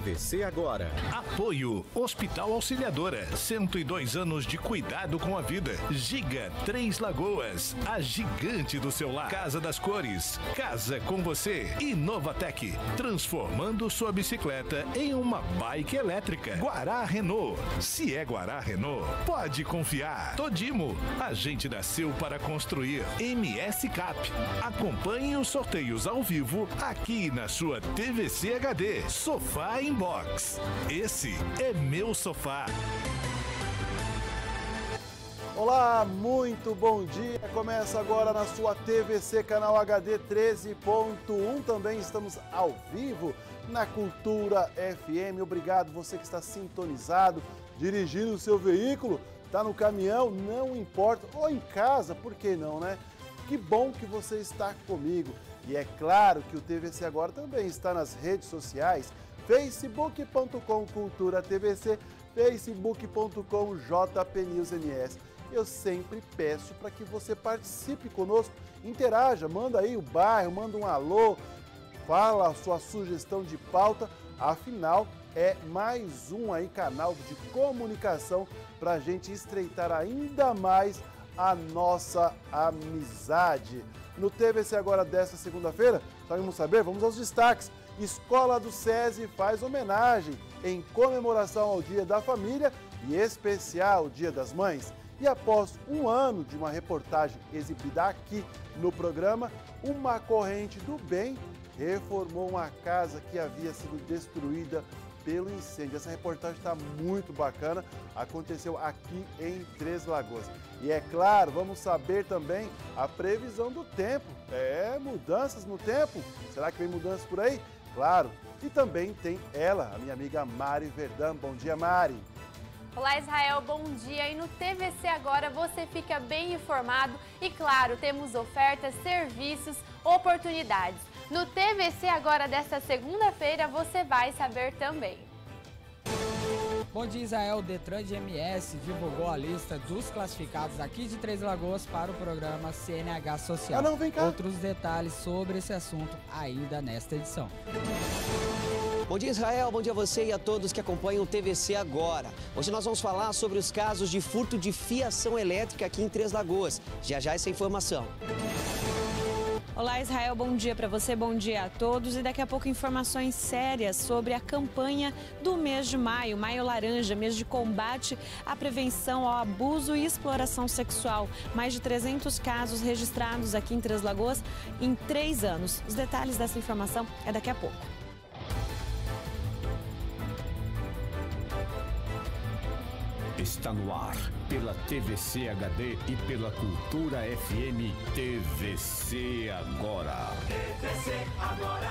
TVC Agora. Apoio Hospital Auxiliadora. 102 anos de cuidado com a vida. Giga Três Lagoas. A gigante do seu lar. Casa das Cores. Casa com você. Inovatec. Transformando sua bicicleta em uma bike elétrica. Guará Renault. Se é Guará Renault, pode confiar. Todimo. A gente nasceu para construir. MS Cap. Acompanhe os sorteios ao vivo aqui na sua TVC HD. Sofá Inbox. Esse é meu sofá. Olá, muito bom dia. Começa agora na sua TVC canal HD 13.1. Também estamos ao vivo na Cultura FM. Obrigado você que está sintonizado, dirigindo o seu veículo, está no caminhão, não importa, ou em casa, por que não, né? Que bom que você está comigo. E é claro que o TVC agora também está nas redes sociais facebook.com cultura tvc, facebook.com jpnewsms. Eu sempre peço para que você participe conosco, interaja, manda aí o bairro, manda um alô, fala a sua sugestão de pauta, afinal é mais um aí canal de comunicação para a gente estreitar ainda mais a nossa amizade. No TVC agora desta segunda-feira, vamos saber? Vamos aos destaques. Escola do SESI faz homenagem em comemoração ao Dia da Família e especial Dia das Mães. E após um ano de uma reportagem exibida aqui no programa, uma corrente do bem reformou uma casa que havia sido destruída pelo incêndio. Essa reportagem está muito bacana, aconteceu aqui em Três Lagoas. E é claro, vamos saber também a previsão do tempo. É, mudanças no tempo. Será que vem mudanças por aí? Claro. E também tem ela, a minha amiga Mari Verdão. Bom dia, Mari. Olá Israel, bom dia. E no TVC Agora você fica bem informado e, claro, temos ofertas, serviços, oportunidades. No TVC Agora desta segunda-feira você vai saber também. Bom dia, Israel. O Detran de MS divulgou a lista dos classificados aqui de Três Lagoas para o programa CNH Social. Ah, não, vem cá. Outros detalhes sobre esse assunto ainda nesta edição. Bom dia, Israel. Bom dia a você e a todos que acompanham o TVC agora. Hoje nós vamos falar sobre os casos de furto de fiação elétrica aqui em Três Lagoas. Já já essa informação. Olá, Israel, bom dia para você, bom dia a todos. E daqui a pouco informações sérias sobre a campanha do mês de maio, Maio Laranja, mês de combate à prevenção ao abuso e exploração sexual. Mais de 300 casos registrados aqui em Três Lagoas em três anos. Os detalhes dessa informação é daqui a pouco. Está no ar pela TVC HD e pela Cultura FM TVC Agora. TVC Agora.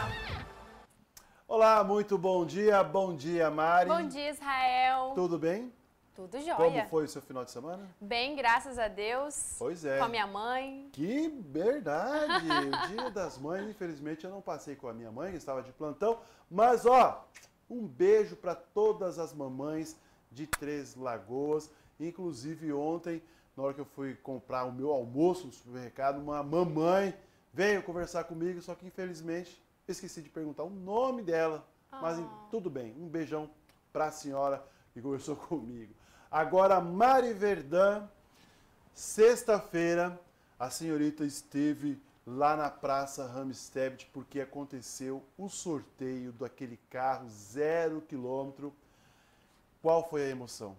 Olá, muito bom dia. Bom dia, Mari. Bom dia, Israel. Tudo bem? Tudo jóia. Como foi o seu final de semana? Bem, graças a Deus. Pois é. Com a minha mãe. Que verdade! o dia das mães, infelizmente, eu não passei com a minha mãe, que estava de plantão. Mas, ó, um beijo para todas as mamães de Três Lagoas. Inclusive ontem, na hora que eu fui comprar o meu almoço no supermercado, uma mamãe veio conversar comigo, só que infelizmente esqueci de perguntar o nome dela. Mas Ah. tudo bem, um beijão para a senhora que conversou comigo. Agora, Mari Verdã, sexta-feira, a senhorita esteve lá na Praça Ramstedt porque aconteceu o sorteio daquele carro zero quilômetro. Qual foi a emoção?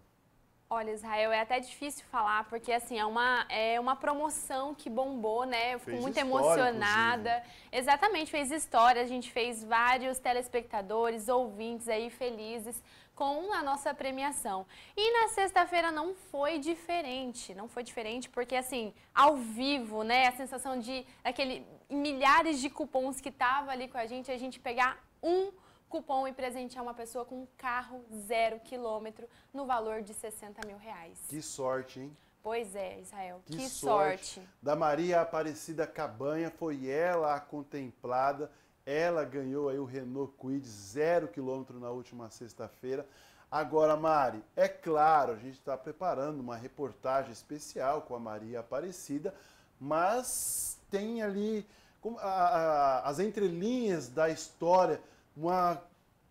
Olha, Israel, é até difícil falar, porque assim, é uma, é uma promoção que bombou, né? Eu fico Fez muito história, emocionada. Exatamente, fez história. A gente fez vários telespectadores, ouvintes aí felizes com a nossa premiação. E na sexta-feira não foi diferente. Não foi diferente, porque assim, ao vivo, né? A sensação de aquele milhares de cupons que tava ali com a gente, a gente pegar um cupom e presentear uma pessoa com um carro zero quilômetro no valor de 60 mil reais. Que sorte, hein? Pois é, Israel. Que, Que, sorte. sorte. Da Maria Aparecida Cabanha, foi ela a contemplada. Ela ganhou aí o Renault Kwid zero quilômetro na última sexta-feira. Agora, Mari, é claro, a gente está preparando uma reportagem especial com a Maria Aparecida, mas tem ali as entrelinhas da história, uma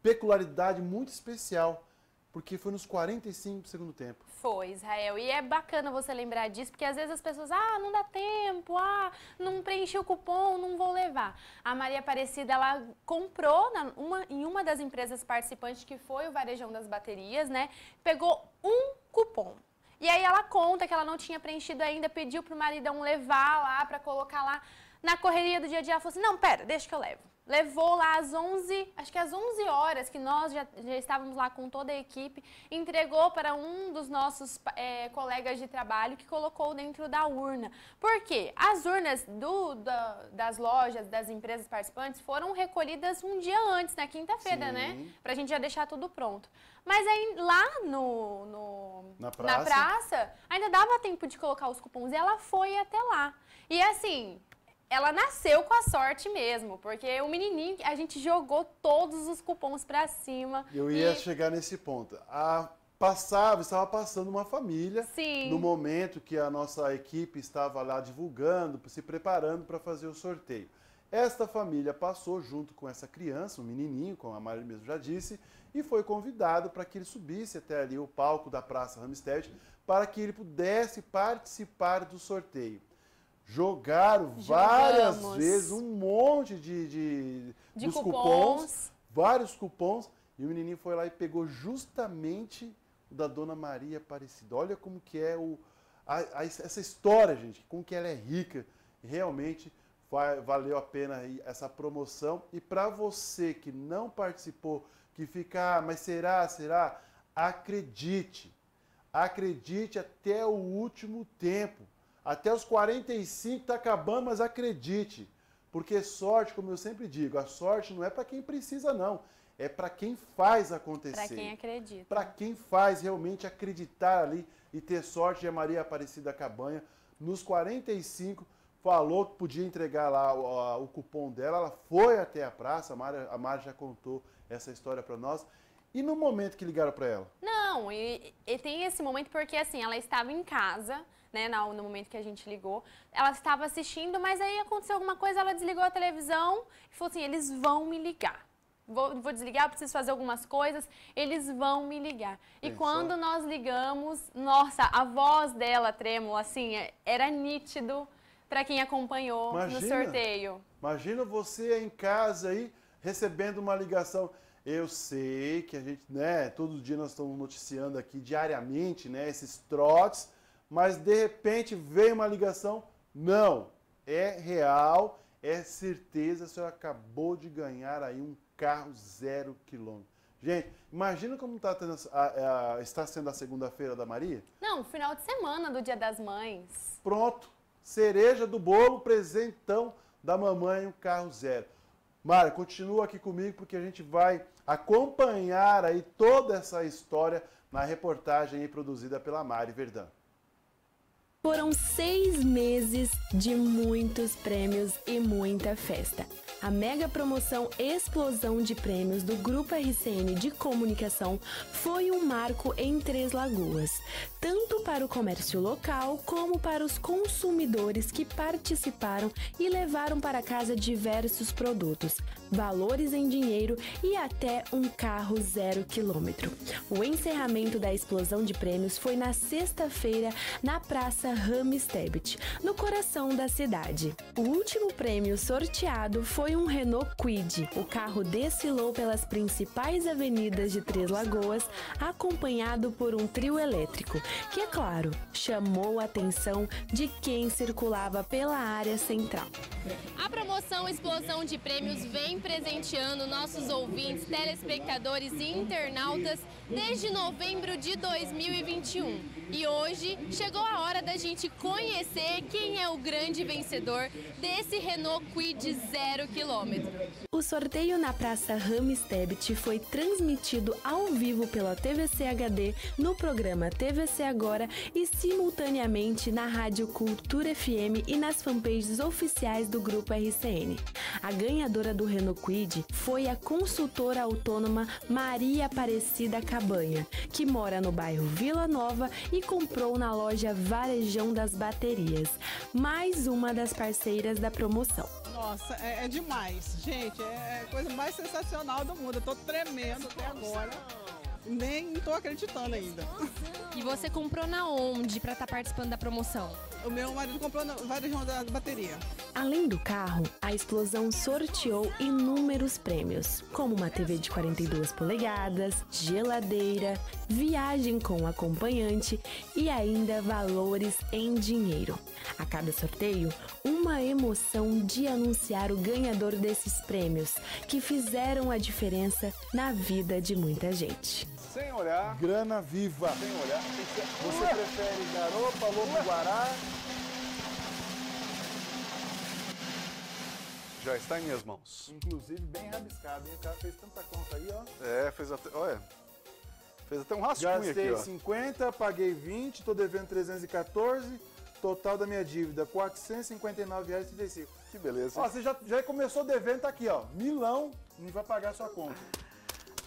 peculiaridade muito especial, porque foi nos 45 do segundo tempo. Foi, Israel. E é bacana você lembrar disso, porque às vezes as pessoas, ah, não dá tempo, ah, não preenchi o cupom, não vou levar. A Maria Aparecida, ela comprou na, uma, em uma das empresas participantes, que foi o Varejão das Baterias, né? Pegou um cupom. E aí ela conta que ela não tinha preenchido ainda, pediu pro maridão levar lá para colocar lá. Na correria do dia a dia, ela falou assim: não, pera, deixa que eu levo levou lá às 11, acho que às 11 horas que nós já, já estávamos lá com toda a equipe, entregou para um dos nossos é, colegas de trabalho que colocou dentro da urna. Por quê? As urnas do, da, das lojas, das empresas participantes foram recolhidas um dia antes, na quinta-feira, né? Para a gente já deixar tudo pronto. Mas aí lá no, no na, praça. na praça ainda dava tempo de colocar os cupons e ela foi até lá. E assim, ela nasceu com a sorte mesmo, porque o menininho, a gente jogou todos os cupons para cima. Eu ia e... chegar nesse ponto. A passava, estava passando uma família Sim. no momento que a nossa equipe estava lá divulgando, se preparando para fazer o sorteio. Esta família passou junto com essa criança, um menininho, como a Mari mesmo já disse, e foi convidado para que ele subisse até ali o palco da Praça Ramstead para que ele pudesse participar do sorteio jogaram Jogamos. várias vezes um monte de, de, de cupons. cupons. vários cupons, e o menininho foi lá e pegou justamente o da Dona Maria Aparecida. Olha como que é o, a, a, essa história, gente, como que ela é rica. Realmente vai, valeu a pena essa promoção. E para você que não participou, que fica, ah, mas será, será? Acredite, acredite até o último tempo até os 45 está acabando, mas acredite. Porque sorte, como eu sempre digo, a sorte não é para quem precisa, não. É para quem faz acontecer. Para quem acredita. Para quem faz realmente acreditar ali e ter sorte. E a Maria Aparecida Cabanha, nos 45, falou que podia entregar lá o, o cupom dela. Ela foi até a praça, a Mari, a Mari já contou essa história para nós. E no momento que ligaram para ela? Não, e, e, tem esse momento porque assim, ela estava em casa, né, no, momento que a gente ligou. Ela estava assistindo, mas aí aconteceu alguma coisa, ela desligou a televisão e falou assim: eles vão me ligar. Vou, vou desligar, preciso fazer algumas coisas, eles vão me ligar. E quando nós ligamos, nossa, a voz dela trêmula, assim, é, era nítido para quem acompanhou imagina, no sorteio. Imagina você em casa aí recebendo uma ligação. Eu sei que a gente, né, todo dia nós estamos noticiando aqui diariamente, né, esses trotes mas de repente veio uma ligação. Não, é real, é certeza, senhora acabou de ganhar aí um carro zero quilômetro. Gente, imagina como está, tendo, a, a, está sendo a segunda-feira da Maria? Não, final de semana do Dia das Mães. Pronto, cereja do bolo, presentão da mamãe, um carro zero. Mara, continua aqui comigo porque a gente vai acompanhar aí toda essa história na reportagem produzida pela Mari Verdão. Foram seis meses de muitos prêmios e muita festa. A mega promoção Explosão de Prêmios do Grupo RCN de Comunicação foi um marco em Três Lagoas, tanto para o comércio local como para os consumidores que participaram e levaram para casa diversos produtos, valores em dinheiro e até um carro zero quilômetro. O encerramento da explosão de prêmios foi na sexta-feira na Praça Ramstebet, no coração da cidade. O último prêmio sorteado foi um Renault Kwid. O carro desfilou pelas principais avenidas de Três Lagoas, acompanhado por um trio elétrico, que, é claro, chamou a atenção de quem circulava pela área central. A promoção Explosão de Prêmios vem presenteando nossos ouvintes, telespectadores e internautas desde novembro de 2021. E hoje chegou a hora da gente conhecer quem é o grande vencedor desse Renault Kwid zero quilômetro. O sorteio na Praça Ramstebet foi transmitido ao vivo pela TVC HD no programa TVC Agora e simultaneamente na Rádio Cultura FM e nas fanpages oficiais do Grupo RCN. A ganhadora do Renault Quid foi a consultora autônoma Maria Aparecida Cabanha, que mora no bairro Vila Nova e comprou na loja Varejão das Baterias, mais uma das parceiras da promoção. Nossa, é, é demais. Gente, é a coisa mais sensacional do mundo. Eu tô tremendo até agora. Nem tô acreditando ainda. E você comprou na onde para estar tá participando da promoção? O meu marido comprou na várias da bateria. Além do carro, a explosão sorteou inúmeros prêmios, como uma TV de 42 polegadas, geladeira, viagem com acompanhante e ainda valores em dinheiro. A cada sorteio, uma emoção de anunciar o ganhador desses prêmios, que fizeram a diferença na vida de muita gente. Sem olhar. Grana viva. Sem olhar. Você prefere garopa, lobo guará? Já está em minhas mãos. Inclusive bem rabiscado, hein? O cara fez tanta conta aí, ó. É, fez até. Olha. Fez até um rascunho Gastei aqui. Gastei 50, paguei 20, tô devendo 314. Total da minha dívida, R$ 459,35. Que beleza. Ó, você já, já começou devendo, tá aqui, ó. Milão, não vai pagar a sua conta.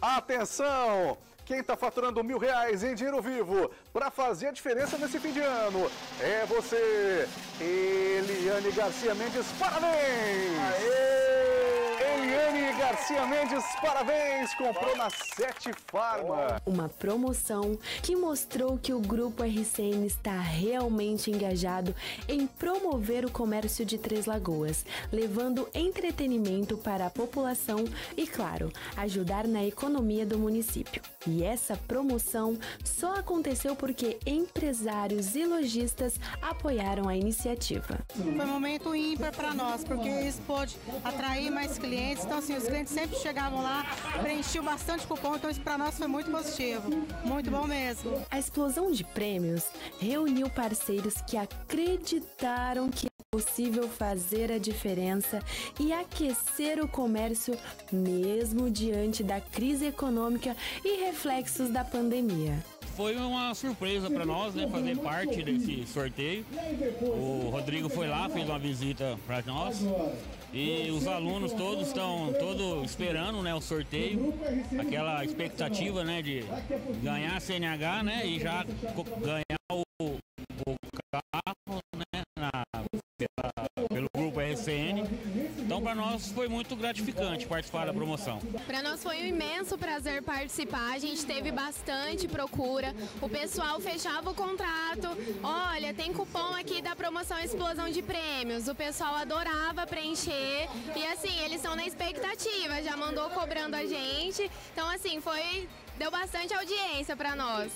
Atenção! Quem está faturando mil reais em dinheiro vivo para fazer a diferença nesse fim de ano é você, Eliane Garcia Mendes. Parabéns! Aê! Eliane Garcia Mendes, parabéns! Comprou na Sete Farma. Uma promoção que mostrou que o Grupo RCN está realmente engajado em promover o comércio de Três Lagoas, levando entretenimento para a população e, claro, ajudar na economia do município. E essa promoção só aconteceu porque empresários e lojistas apoiaram a iniciativa. Foi um momento ímpar para nós, porque isso pode atrair mais clientes. Então, assim, os clientes sempre chegavam lá, preenchiam bastante cupom, então isso para nós foi muito positivo. Muito bom mesmo. A explosão de prêmios reuniu parceiros que acreditaram que possível fazer a diferença e aquecer o comércio mesmo diante da crise econômica e reflexos da pandemia. Foi uma surpresa para nós, né, fazer parte desse sorteio. O Rodrigo foi lá, fez uma visita para nós. E os alunos todos estão todos esperando, né, o sorteio, aquela expectativa, né, de ganhar a CNH, né, e já ganhar o, o carro, pela, pelo grupo RCN. Então, para nós foi muito gratificante participar da promoção. Para nós foi um imenso prazer participar. A gente teve bastante procura. O pessoal fechava o contrato. Olha, tem cupom aqui da promoção Explosão de Prêmios. O pessoal adorava preencher. E assim, eles estão na expectativa. Já mandou cobrando a gente. Então, assim, foi deu bastante audiência para nós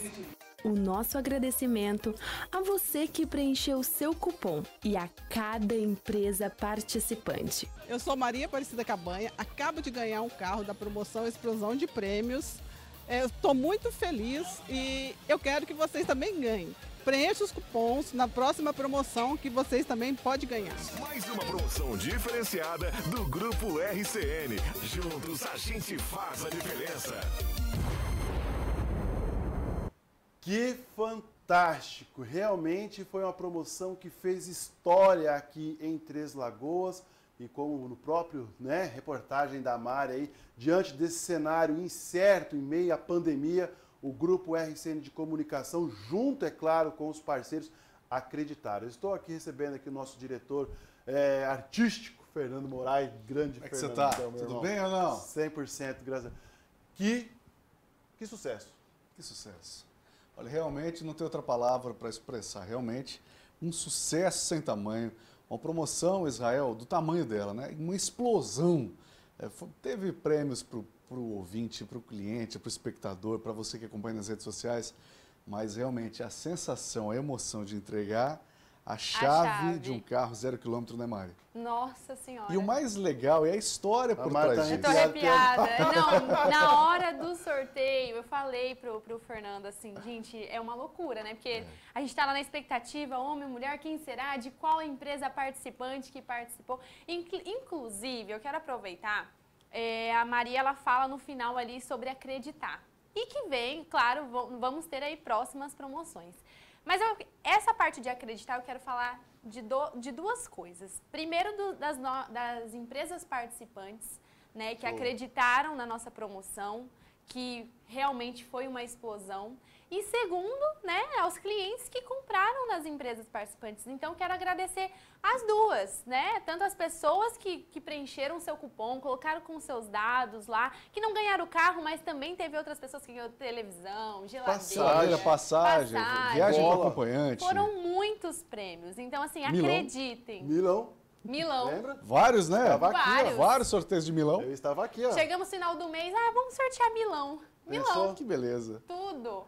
o nosso agradecimento a você que preencheu seu cupom e a cada empresa participante. Eu sou Maria Aparecida Cabanha, acabo de ganhar um carro da promoção Explosão de Prêmios. Estou muito feliz e eu quero que vocês também ganhem. Preencha os cupons na próxima promoção que vocês também podem ganhar. Mais uma promoção diferenciada do Grupo RCN. Juntos a gente faz a diferença. Que fantástico! Realmente foi uma promoção que fez história aqui em Três Lagoas e como no próprio né, reportagem da Mari aí, diante desse cenário incerto em meio à pandemia, o grupo RCN de comunicação, junto, é claro, com os parceiros, acreditaram. estou aqui recebendo aqui o nosso diretor é, artístico, Fernando Moraes, grande Como é que Fernando. você está? Tudo irmão. bem ou não? 100%, graças a Deus. Que, que sucesso. Que sucesso. Olha, realmente não tem outra palavra para expressar. Realmente um sucesso sem tamanho. Uma promoção, Israel, do tamanho dela, né? Uma explosão. É, foi, teve prêmios para o ouvinte, para o cliente, para o espectador, para você que acompanha nas redes sociais. Mas realmente a sensação, a emoção de entregar a chave, a chave, de um carro zero quilômetro, né, Mari? Nossa Senhora. E o mais legal é a história a por Marta trás disso. Eu tô arrepiada. Não, na hora do sorteio, eu falei pro, pro Fernando assim, gente, é uma loucura, né? Porque é. a gente tá lá na expectativa, homem, mulher, quem será? De qual empresa participante que participou? Inclusive, eu quero aproveitar, é, a Maria, ela fala no final ali sobre acreditar. E que vem, claro, vamos ter aí próximas promoções. Mas eu, essa parte de acreditar, eu quero falar de, do, de duas coisas. Primeiro, do, das, no, das empresas participantes, né, que acreditaram na nossa promoção, que realmente foi uma explosão. E segundo, né, aos clientes que compraram nas empresas participantes. Então, quero agradecer as duas, né? Tanto as pessoas que, que preencheram seu cupom, colocaram com seus dados lá, que não ganharam o carro, mas também teve outras pessoas que ganharam televisão, geladeira, passagem, passagem, passagem viagem com bola. acompanhante. Foram muitos prêmios. Então, assim, Milão. acreditem. Milão, Milão. lembra? Vários, né? Estava aqui, Vários. ó. Vários sorteios de Milão. Eu estava aqui, ó. Chegamos no final do mês, ah, vamos sortear Milão. Milão, Pensou? Que beleza. tudo.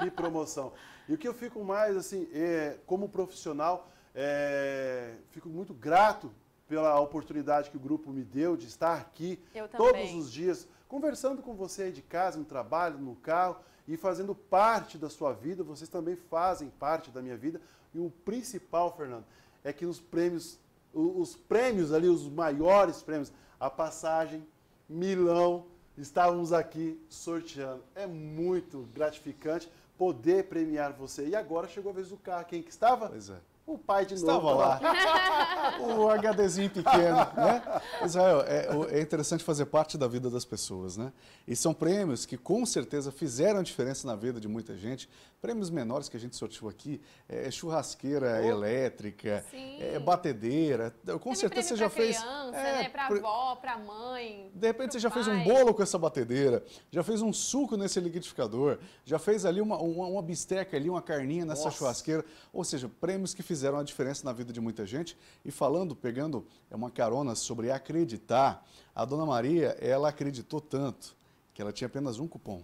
Que promoção. E o que eu fico mais, assim, é, como profissional, é, fico muito grato pela oportunidade que o grupo me deu de estar aqui todos os dias, conversando com você aí de casa, no trabalho, no carro e fazendo parte da sua vida. Vocês também fazem parte da minha vida. E o principal, Fernando, é que os prêmios, os prêmios ali, os maiores prêmios, a passagem, Milão, estávamos aqui sorteando. É muito gratificante poder premiar você. E agora chegou a vez do carro. Quem que estava? Pois é. O pai de Estava novo. lá. o HDzinho pequeno, né? Israel, é, é interessante fazer parte da vida das pessoas, né? E são prêmios que com certeza fizeram a diferença na vida de muita gente. Prêmios menores que a gente sorteou aqui, é churrasqueira elétrica, Sim. é batedeira. Com Teve certeza você já pra fez. criança, é, né? Pra avó, pra mãe. de repente pro você já fez um pai. bolo com essa batedeira, já fez um suco nesse liquidificador, já fez ali uma, uma, uma bisteca ali, uma carninha nessa Nossa. churrasqueira. Ou seja, prêmios que fizeram a diferença na vida de muita gente. E falando, pegando é uma carona sobre acreditar, a dona Maria, ela acreditou tanto que ela tinha apenas um cupom.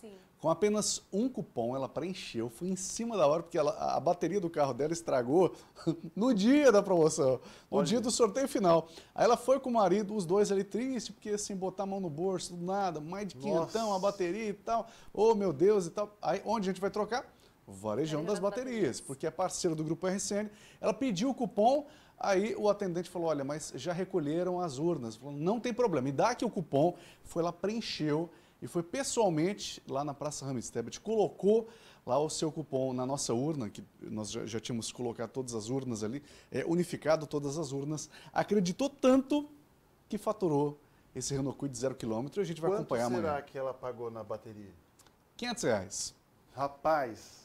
Sim. Com apenas um cupom, ela preencheu, foi em cima da hora, porque ela- a bateria do carro dela estragou no dia da promoção, no Olha. dia do sorteio final. Aí ela foi com o marido, os dois ali tristes, porque assim, botar a mão no bolso, nada, mais de quinhentão, a bateria e tal, oh meu Deus e tal. Aí onde a gente vai trocar? O Varejão das baterias, porque é parceiro do Grupo RCN. Ela pediu o cupom, aí o atendente falou, olha, mas já recolheram as urnas. Falou, não tem problema, me dá aqui o cupom. Foi lá, preencheu e foi pessoalmente lá na Praça Rames Tebet, colocou lá o seu cupom na nossa urna, que nós já, já tínhamos colocado todas as urnas ali, é, unificado todas as urnas, acreditou tanto que faturou esse Renault Kwid zero quilômetro e a gente vai Quanto acompanhar será amanhã. que ela pagou na bateria? 500 reais. Rapaz,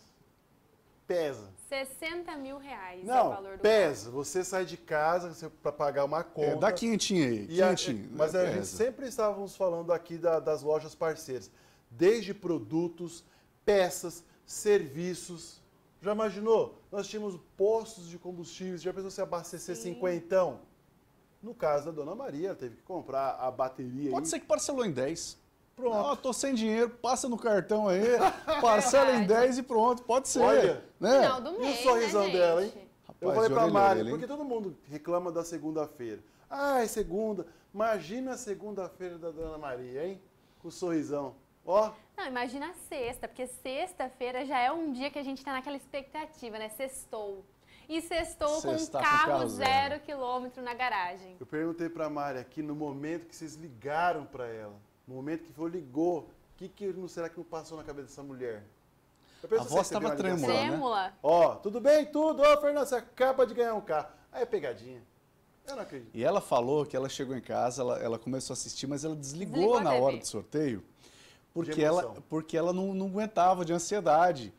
pesa. 60 mil reais é o Não, valor do pesa. Você sai de casa para pagar uma conta. É, dá quinhentinho aí, E a- quinhentinho. mas é, a gente sempre estávamos falando aqui da- das lojas parceiras. Desde produtos, peças, serviços. Já imaginou? Nós tínhamos postos de combustíveis, já pensou se abastecer cinquentão? No caso da Dona Maria, ela teve que comprar a bateria Pode aí. ser que parcelou em 10. Pronto. Ó, tô sem dinheiro, passa no cartão aí, parcela em 10 e pronto, pode ser. Olha, né? Final do E o mês, sorrisão né, dela, hein? gente? Eu Rapaz, falei pra a Mari, hein? porque todo mundo reclama da segunda-feira. Ah, é segunda. Imagina a segunda-feira da Dona Maria, hein? Com o sorrisão. Ó, Não, imagina a sexta, porque sexta-feira já é um dia que a gente tá naquela expectativa, né? Sextou. E sextou com um com carro carro zero zero. quilômetro na garagem. eu perguntei pra Mari aqui no momento que vocês ligaram pra ela, no momento que foi ligou, o que, que não será que não passou na cabeça dessa mulher? Eu penso A voz você recebeu tava uma ligação. trêmula, né? Trêmula. Ó, tudo bem? Tudo. Ó, Fernando, você acaba de ganhar um carro. Aí é pegadinha. Eu não acredito. E ela falou que ela chegou em casa, ela, ela começou a assistir, mas ela desligou, Desligou na hora do sorteio, porque ela, porque ela não, não aguentava de ansiedade.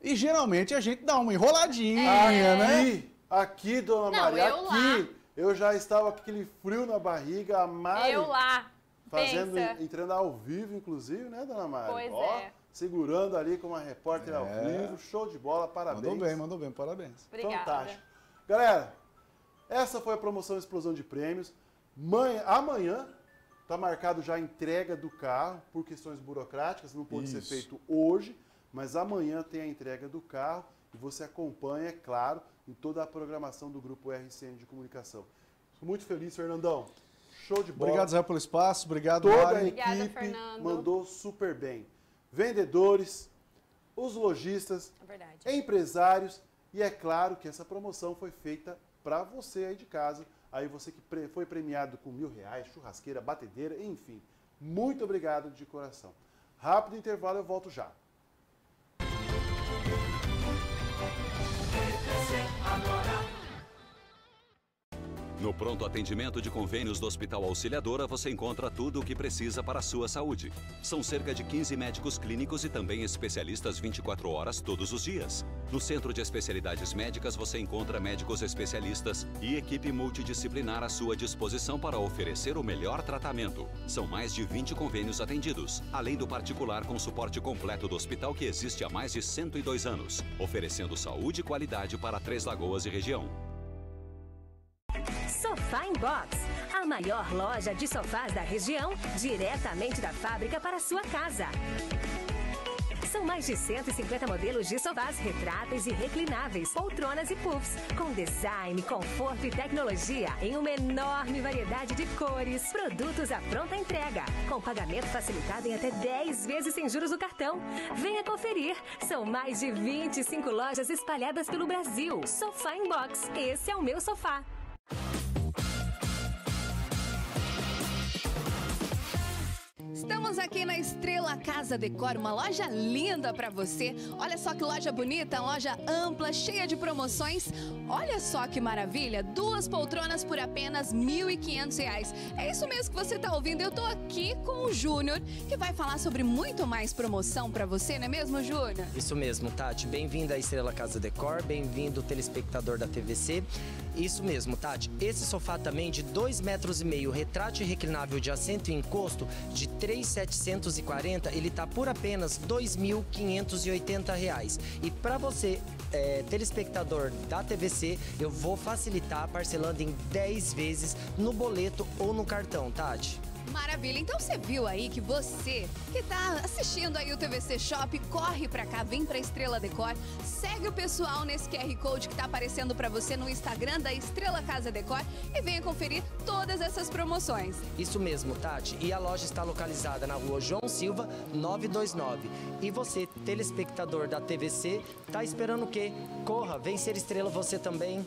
E geralmente a gente dá uma enroladinha, É. né? Aqui, aqui, Dona Não, Maria, eu aqui. Eu já estava com aquele frio na barriga, a Mari... Eu lá. Fazendo, Pensa. entrando ao vivo, inclusive, né, dona Mari? Pois Ó, é. segurando ali como uma repórter ao É. vivo, show de bola, parabéns. Mandou bem, mandou bem, parabéns. Obrigada. Fantástico. Galera, essa foi a promoção Explosão de Prêmios. Manhã, amanhã está marcado já a entrega do carro, por questões burocráticas, não pôde ser Isso. feito hoje, mas amanhã tem a entrega do carro e você acompanha, é claro, em toda a programação do Grupo RCN de Comunicação. Estou muito feliz, Fernandão. Show de bola. Obrigado, Zé, pelo espaço, obrigado, Toda a Mari. Obrigada, equipe Fernando. mandou super bem. Vendedores, os lojistas, É empresários e é claro que essa promoção foi feita para você aí de casa. Aí você que pre- foi premiado com mil reais, churrasqueira, batedeira, enfim. Muito obrigado de coração. Rápido intervalo, eu volto já. No pronto atendimento de convênios do Hospital Auxiliadora, você encontra tudo o que precisa para a sua saúde. São cerca de 15 médicos clínicos e também especialistas 24 horas todos os dias. No Centro de Especialidades Médicas, você encontra médicos especialistas e equipe multidisciplinar à sua disposição para oferecer o melhor tratamento. São mais de 20 convênios atendidos, além do particular com suporte completo do hospital que existe há mais de 102 anos, oferecendo saúde e qualidade para Três Lagoas e região. Sofá Inbox, a maior loja de sofás da região, diretamente da fábrica para sua casa. São mais de 150 modelos de sofás retráteis e reclináveis, poltronas e puffs, com design, conforto e tecnologia em uma enorme variedade de cores. Produtos à pronta entrega, com pagamento facilitado em até 10 vezes sem juros no cartão. Venha conferir. São mais de 25 lojas espalhadas pelo Brasil. Sofá Inbox. Esse é o meu sofá. Estamos aqui na Estrela Casa Decor, uma loja linda para você. Olha só que loja bonita, loja ampla, cheia de promoções. Olha só que maravilha, duas poltronas por apenas R$ 1.500. É isso mesmo que você está ouvindo. Eu estou aqui com o Júnior, que vai falar sobre muito mais promoção para você, não é mesmo, Júnior? Isso mesmo, Tati. Bem-vindo à Estrela Casa Decor, bem-vindo telespectador da TVC. Isso mesmo, Tati. Esse sofá também de 2,5 metros e meio, retrátil e reclinável de assento e encosto de 3,740, ele tá por apenas R$ 2.580. E para você, é, telespectador da TVC, eu vou facilitar parcelando em 10 vezes no boleto ou no cartão, Tati. Maravilha. Então você viu aí que você que está assistindo aí o TVC Shop, corre para cá, vem para Estrela Decor, segue o pessoal nesse QR Code que está aparecendo para você no Instagram da Estrela Casa Decor e venha conferir todas essas promoções. Isso mesmo, Tati. E a loja está localizada na rua João Silva, 929. E você, telespectador da TVC, tá esperando o quê? Corra, vem ser estrela você também.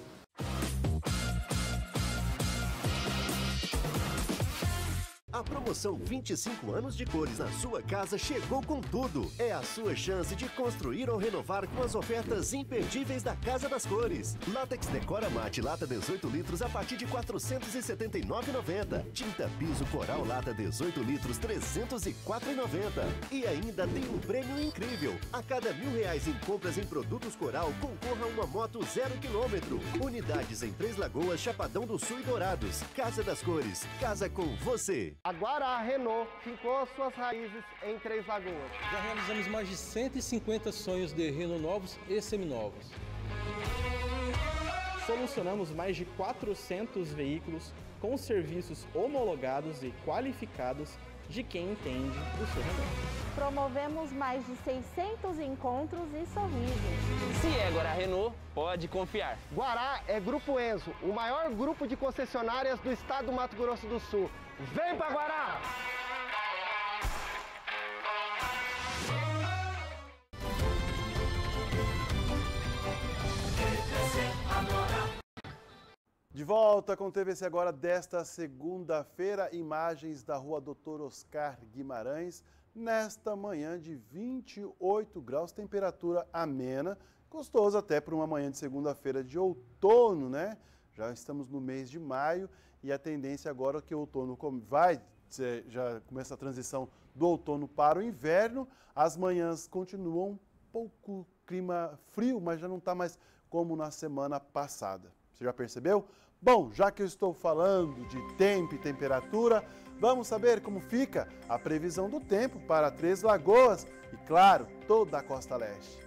A promoção 25 anos de cores na sua casa chegou com tudo. É a sua chance de construir ou renovar com as ofertas imperdíveis da Casa das Cores. Látex Decora Mate lata 18 litros a partir de R$ 479,90. Tinta piso Coral lata 18 litros R$ 304,90. E ainda tem um prêmio incrível. A cada mil reais em compras em produtos Coral, concorra a uma moto zero quilômetro. Unidades em Três Lagoas, Chapadão do Sul e Dourados. Casa das Cores. Casa com você. Agora a Renault fincou suas raízes em Três Lagoas. Já realizamos mais de 150 sonhos de Renault novos e seminovos. Solucionamos mais de 400 veículos com serviços homologados e qualificados de quem entende do seu negócio. Promovemos mais de 600 encontros e sorrisos. Se é Guará Renault, pode confiar. Guará é Grupo Enzo, o maior grupo de concessionárias do estado do Mato Grosso do Sul. Vem pra Guará! De volta com o TVC agora desta segunda-feira, imagens da rua Doutor Oscar Guimarães, nesta manhã de 28 graus, temperatura amena, gostoso até para uma manhã de segunda-feira de outono, né? Já estamos no mês de maio e a tendência agora é que o outono vai, já começa a transição do outono para o inverno, as manhãs continuam pouco clima frio, mas já não está mais como na semana passada. Você já percebeu? Bom, já que eu estou falando de tempo e temperatura, vamos saber como fica a previsão do tempo para Três Lagoas e, claro, toda a costa leste.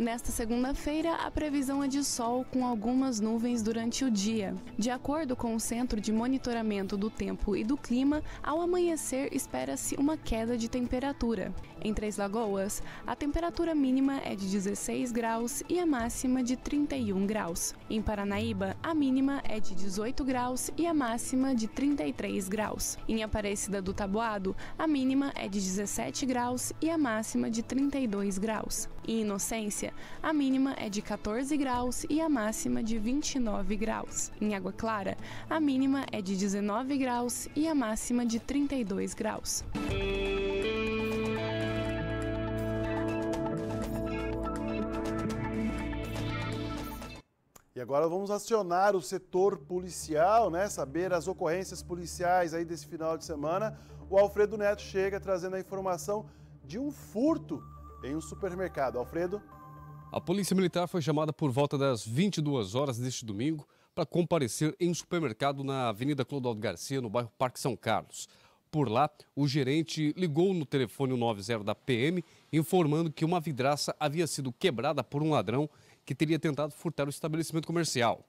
Nesta segunda-feira, a previsão é de sol com algumas nuvens durante o dia. De acordo com o Centro de Monitoramento do Tempo e do Clima, ao amanhecer espera-se uma queda de temperatura. Em Três Lagoas, a temperatura mínima é de 16 graus e a máxima de 31 graus. Em Paranaíba, a mínima é de 18 graus e a máxima de 33 graus. Em Aparecida do Taboado, a mínima é de 17 graus e a máxima de 32 graus. Em Inocência, a mínima é de 14 graus e a máxima de 29 graus. Em Água Clara, a mínima é de 19 graus e a máxima de 32 graus. E agora vamos acionar o setor policial, né? Saber as ocorrências policiais aí desse final de semana. O Alfredo Neto chega trazendo a informação de um furto em um supermercado. Alfredo? A Polícia Militar foi chamada por volta das 22 horas deste domingo para comparecer em um supermercado na Avenida Clodoaldo Garcia, no bairro Parque São Carlos. Por lá, o gerente ligou no telefone 90 da PM informando que uma vidraça havia sido quebrada por um ladrão que teria tentado furtar o estabelecimento comercial.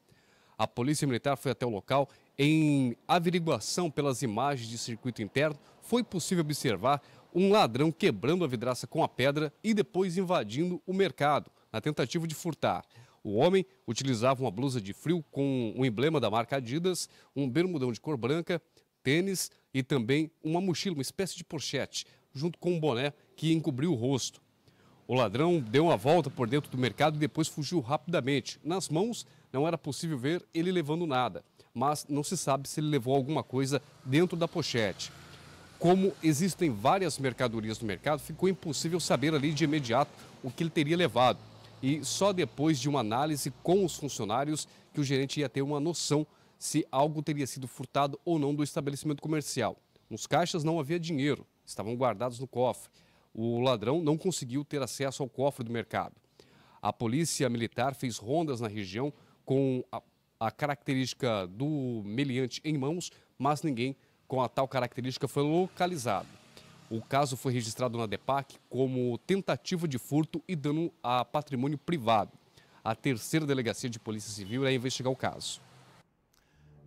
A Polícia Militar foi até o local. Em averiguação pelas imagens de circuito interno, foi possível observar um ladrão quebrando a vidraça com a pedra e depois invadindo o mercado, na tentativa de furtar. O homem utilizava uma blusa de frio com um emblema da marca Adidas, um bermudão de cor branca, tênis e também uma mochila, uma espécie de pochete, junto com um boné que encobriu o rosto. O ladrão deu uma volta por dentro do mercado e depois fugiu rapidamente. Nas mãos não era possível ver ele levando nada, mas não se sabe se ele levou alguma coisa dentro da pochete. Como existem várias mercadorias no mercado, ficou impossível saber ali de imediato o que ele teria levado. E só depois de uma análise com os funcionários que o gerente ia ter uma noção se algo teria sido furtado ou não do estabelecimento comercial. Nos caixas não havia dinheiro, estavam guardados no cofre. O ladrão não conseguiu ter acesso ao cofre do mercado. A polícia militar fez rondas na região com a, a característica do meliante em mãos, mas ninguém com a tal característica foi localizado. O caso foi registrado na DEPAC como tentativa de furto e dano a patrimônio privado. A terceira delegacia de Polícia Civil irá investigar o caso.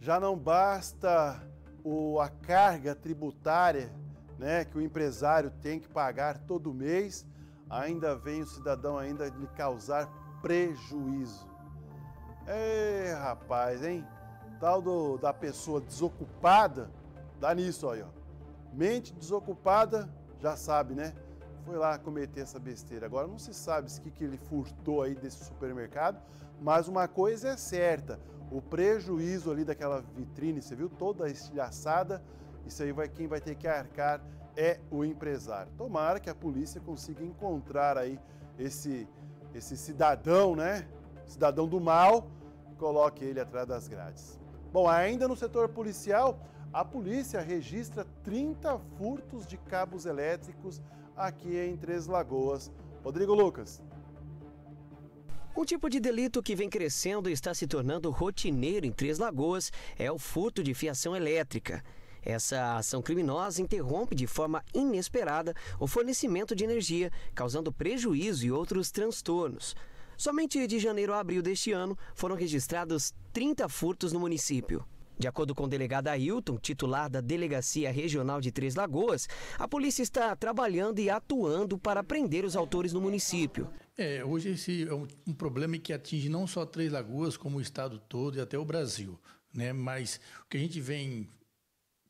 Já não basta o, a carga tributária né, que o empresário tem que pagar todo mês, ainda vem o cidadão ainda lhe causar prejuízo. É, rapaz, hein? Tal do, da pessoa desocupada Dá nisso aí, ó. Mente desocupada, já sabe, né? Foi lá cometer essa besteira. Agora não se sabe o que, que ele furtou aí desse supermercado, mas uma coisa é certa: o prejuízo ali daquela vitrine, você viu, toda estilhaçada, isso aí vai quem vai ter que arcar é o empresário. Tomara que a polícia consiga encontrar aí esse, esse cidadão, né? Cidadão do mal, coloque ele atrás das grades. Bom, ainda no setor policial, a polícia registra 30 furtos de cabos elétricos aqui em Três Lagoas. Rodrigo Lucas. Um tipo de delito que vem crescendo e está se tornando rotineiro em Três Lagoas é o furto de fiação elétrica. Essa ação criminosa interrompe de forma inesperada o fornecimento de energia, causando prejuízo e outros transtornos. Somente de janeiro a abril deste ano foram registrados 30 furtos no município. De acordo com o delegado Ailton, titular da Delegacia Regional de Três Lagoas, a polícia está trabalhando e atuando para prender os autores no município. É, hoje esse é um, um problema que atinge não só Três Lagoas, como o estado todo e até o Brasil. Né? Mas o que a gente vem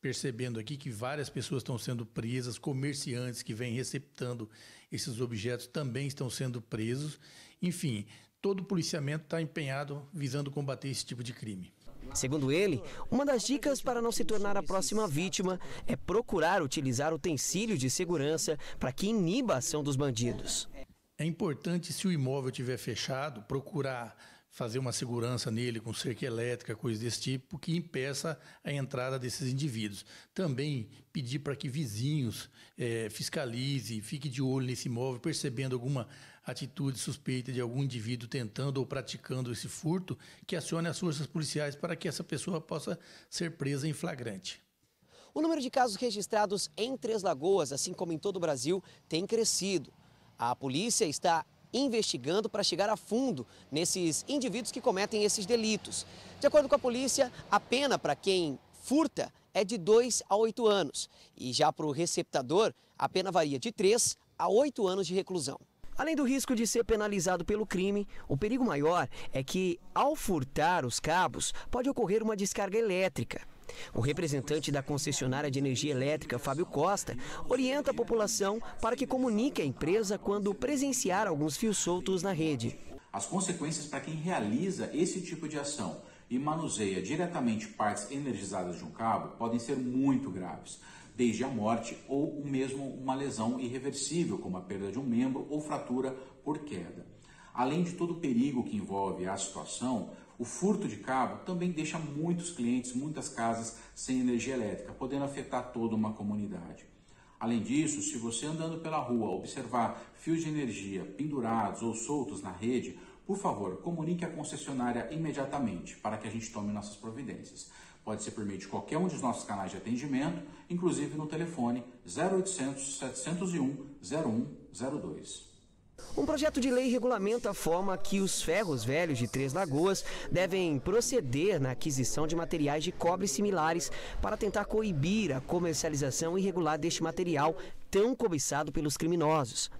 percebendo aqui que várias pessoas estão sendo presas, comerciantes que vêm receptando esses objetos também estão sendo presos. Enfim, todo o policiamento está empenhado visando combater esse tipo de crime. Segundo ele, uma das dicas para não se tornar a próxima vítima é procurar utilizar utensílios de segurança para que iniba a ação dos bandidos. É importante, se o imóvel estiver fechado, procurar fazer uma segurança nele com cerca elétrica, coisa desse tipo, que impeça a entrada desses indivíduos. Também pedir para que vizinhos é, fiscalize, fique de olho nesse imóvel, percebendo alguma atitude suspeita de algum indivíduo tentando ou praticando esse furto, que acione as forças policiais para que essa pessoa possa ser presa em flagrante. O número de casos registrados em Três Lagoas, assim como em todo o Brasil, tem crescido. A polícia está investigando para chegar a fundo nesses indivíduos que cometem esses delitos. De acordo com a polícia, a pena para quem furta é de 2 a 8 anos. E já para o receptador, a pena varia de 3 a 8 anos de reclusão. Além do risco de ser penalizado pelo crime, o perigo maior é que, ao furtar os cabos, pode ocorrer uma descarga elétrica. O representante da concessionária de energia elétrica, Fábio Costa, orienta a população para que comunique à empresa quando presenciar alguns fios soltos na rede. As consequências para quem realiza esse tipo de ação e manuseia diretamente partes energizadas de um cabo podem ser muito graves desde a morte ou mesmo uma lesão irreversível, como a perda de um membro ou fratura por queda. Além de todo o perigo que envolve a situação, o furto de cabo também deixa muitos clientes, muitas casas sem energia elétrica, podendo afetar toda uma comunidade. Além disso, se você andando pela rua observar fios de energia pendurados ou soltos na rede, por favor, comunique a concessionária imediatamente para que a gente tome nossas providências. Pode ser por meio de qualquer um dos nossos canais de atendimento, inclusive no telefone 0800 701 0102. Um projeto de lei regulamenta a forma que os ferros velhos de Três Lagoas devem proceder na aquisição de materiais de cobre similares para tentar coibir a comercialização irregular deste material tão cobiçado pelos criminosos.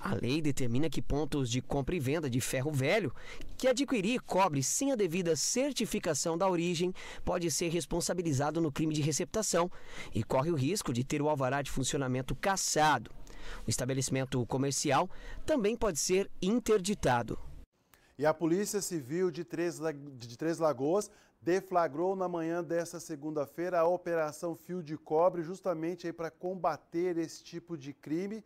A lei determina que pontos de compra e venda de ferro velho que adquirir cobre sem a devida certificação da origem pode ser responsabilizado no crime de receptação e corre o risco de ter o alvará de funcionamento cassado. O estabelecimento comercial também pode ser interditado. E a Polícia Civil de Três, de Três Lagoas deflagrou na manhã desta segunda-feira a Operação Fio de Cobre, justamente para combater esse tipo de crime.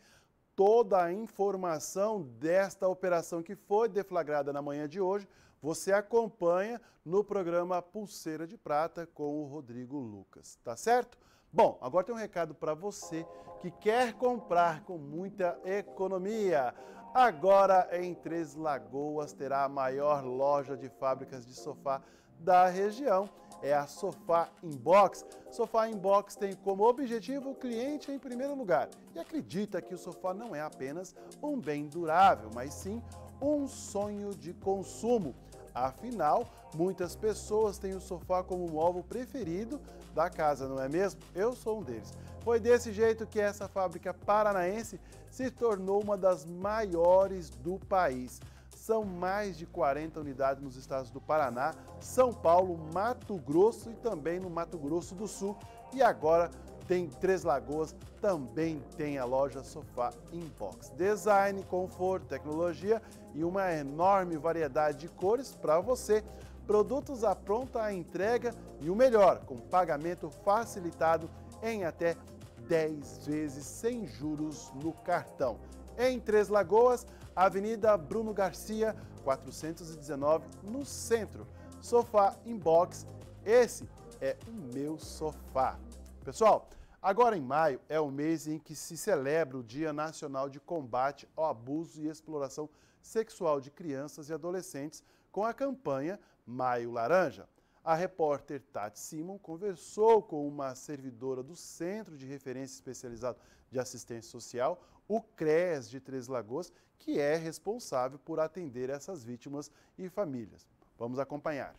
Toda a informação desta operação que foi deflagrada na manhã de hoje, você acompanha no programa Pulseira de Prata com o Rodrigo Lucas, tá certo? Bom, agora tem um recado para você que quer comprar com muita economia. Agora em Três Lagoas terá a maior loja de fábricas de sofá da região. É a Sofá Inbox. Sofá Inbox tem como objetivo o cliente em primeiro lugar e acredita que o sofá não é apenas um bem durável, mas sim um sonho de consumo. Afinal, muitas pessoas têm o sofá como móvel preferido da casa, não é mesmo? Eu sou um deles. Foi desse jeito que essa fábrica paranaense se tornou uma das maiores do país. São mais de 40 unidades nos estados do Paraná, São Paulo, Mato Grosso e também no Mato Grosso do Sul. E agora tem Três Lagoas, também tem a loja Sofá Inbox. Design, conforto, tecnologia e uma enorme variedade de cores para você. Produtos à pronta entrega e o melhor, com pagamento facilitado em até 10 vezes sem juros no cartão. Em Três Lagoas, Avenida Bruno Garcia, 419, no centro. Sofá Inbox, esse é o meu sofá. Pessoal, agora em maio é o mês em que se celebra o Dia Nacional de Combate ao Abuso e Exploração Sexual de Crianças e Adolescentes com a campanha Maio Laranja. A repórter Tati Simon conversou com uma servidora do Centro de Referência Especializado de Assistência Social, o CREAS de Três Lagoas, que é responsável por atender essas vítimas e famílias. Vamos acompanhar.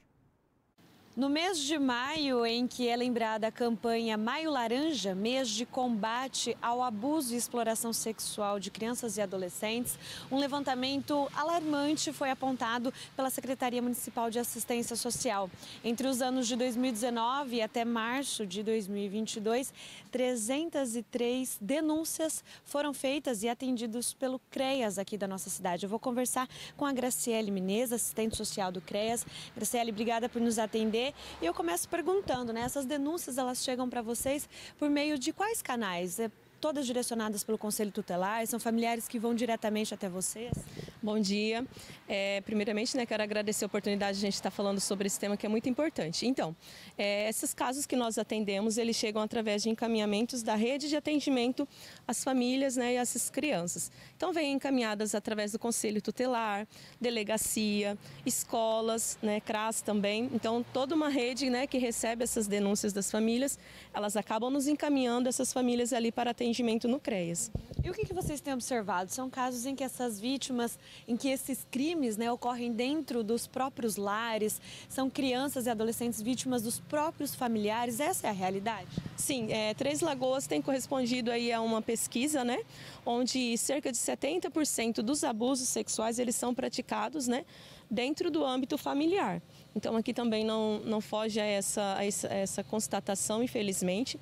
No mês de maio, em que é lembrada a campanha Maio Laranja, mês de combate ao abuso e exploração sexual de crianças e adolescentes, um levantamento alarmante foi apontado pela Secretaria Municipal de Assistência Social. Entre os anos de 2019 até março de 2022, 303 denúncias foram feitas e atendidas pelo CREAS aqui da nossa cidade. Eu vou conversar com a Graciele Menezes, assistente social do CREAS. Graciele, obrigada por nos atender e eu começo perguntando, né? Essas denúncias elas chegam para vocês por meio de quais canais? É todas direcionadas pelo Conselho Tutelar? São familiares que vão diretamente até vocês? Bom dia. É, primeiramente, né, quero agradecer a oportunidade de a gente estar falando sobre esse tema que é muito importante. Então, é, esses casos que nós atendemos, eles chegam através de encaminhamentos da rede de atendimento às famílias né, e às crianças. Então, vêm encaminhadas através do Conselho Tutelar, delegacia, escolas, né, CRAS também. Então, toda uma rede né, que recebe essas denúncias das famílias, elas acabam nos encaminhando essas famílias ali para atendimento no CREAS. E o que, que vocês têm observado? São casos em que essas vítimas, em que esses crimes né, ocorrem dentro dos próprios lares, são crianças e adolescentes vítimas dos próprios familiares, essa é a realidade? Sim, é, Três Lagoas tem correspondido aí a uma pesquisa, né, onde cerca de 70% dos abusos sexuais eles são praticados, né, dentro do âmbito familiar. Então aqui também não, não foge a essa, a essa, a essa constatação, infelizmente.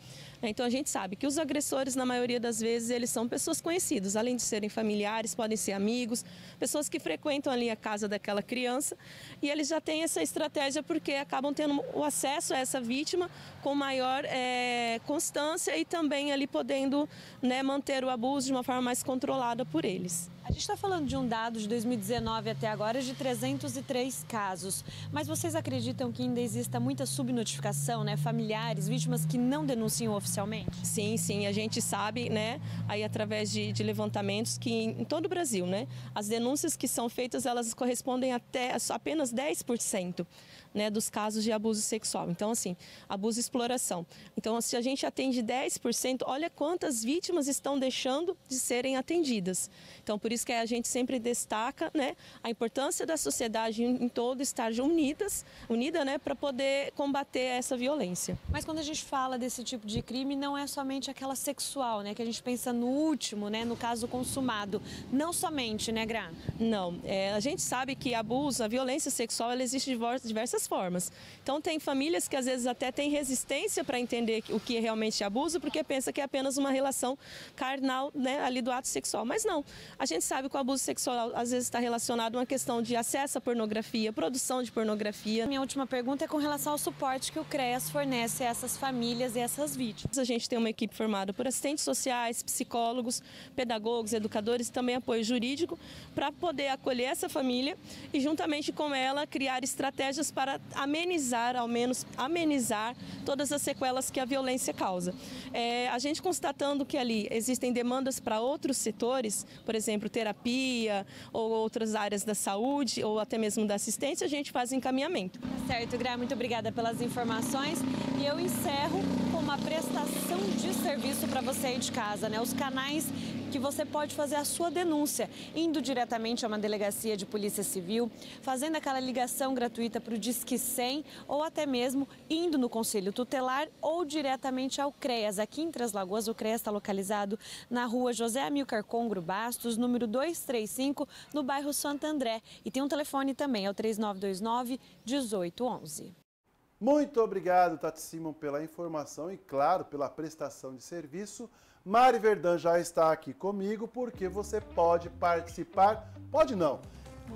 Então a gente sabe que os agressores, na maioria das vezes, eles são pessoas conhecidas, além de serem familiares, podem ser amigos, pessoas que frequentam ali a casa daquela criança e eles já têm essa estratégia porque acabam tendo o acesso a essa vítima com maior é, constância e também ali podendo né, manter o abuso de uma forma mais controlada por eles. A gente está falando de um dado de 2019 até agora de 303 casos. Mas vocês acreditam que ainda exista muita subnotificação, né? Familiares, vítimas que não denunciam oficialmente? Sim, sim. A gente sabe, né? Aí através de, de levantamentos que em todo o Brasil, né? As denúncias que são feitas elas correspondem até apenas 10% né, dos casos de abuso sexual. Então, assim, abuso e exploração. Então, se a gente atende 10%, olha quantas vítimas estão deixando de serem atendidas. Então, por isso que a gente sempre destaca né, a importância da sociedade em todo estar unidas, unida né, para poder combater essa violência. Mas quando a gente fala desse tipo de crime, não é somente aquela sexual, né? Que a gente pensa no último, né? No caso consumado. Não somente, né, Gra? Não. É, a gente sabe que abuso, a violência sexual, ela existe de diversas formas. Então, tem famílias que às vezes até têm resistência para entender o que é realmente abuso, porque pensa que é apenas uma relação carnal né, ali do ato sexual. Mas não. A gente sabe que o abuso sexual às vezes está relacionado a uma questão de acesso à pornografia, produção de pornografia. Minha última pergunta é com relação ao suporte que o CREAS fornece a essas famílias e essas vítimas. A gente tem uma equipe formada por assistentes sociais, psicólogos, pedagogos, educadores também apoio jurídico para poder acolher essa família e juntamente com ela criar estratégias para amenizar, ao menos amenizar todas as sequelas que a violência causa. É, a gente constatando que ali existem demandas para outros setores, por exemplo, terapia ou outras áreas da saúde ou até mesmo da assistência, a gente faz encaminhamento. Certo, Gra, muito obrigada pelas informações e eu encerro com uma prestação de serviço para você aí de casa, né? Os canais que você pode fazer a sua denúncia, indo diretamente a uma delegacia de polícia civil, fazendo aquela ligação gratuita para o Disque 100 ou até mesmo indo no Conselho Tutelar ou diretamente ao CREAS. Aqui em Três Lagoas, o CREAS está localizado na rua José Amilcar Congro Bastos, número 235, no bairro Santo André. E tem um telefone também, é o 3929 1811. Muito obrigado, Tati Simon, pela informação e, claro, pela prestação de serviço. Mari Verdão já está aqui comigo porque você pode participar. Pode não.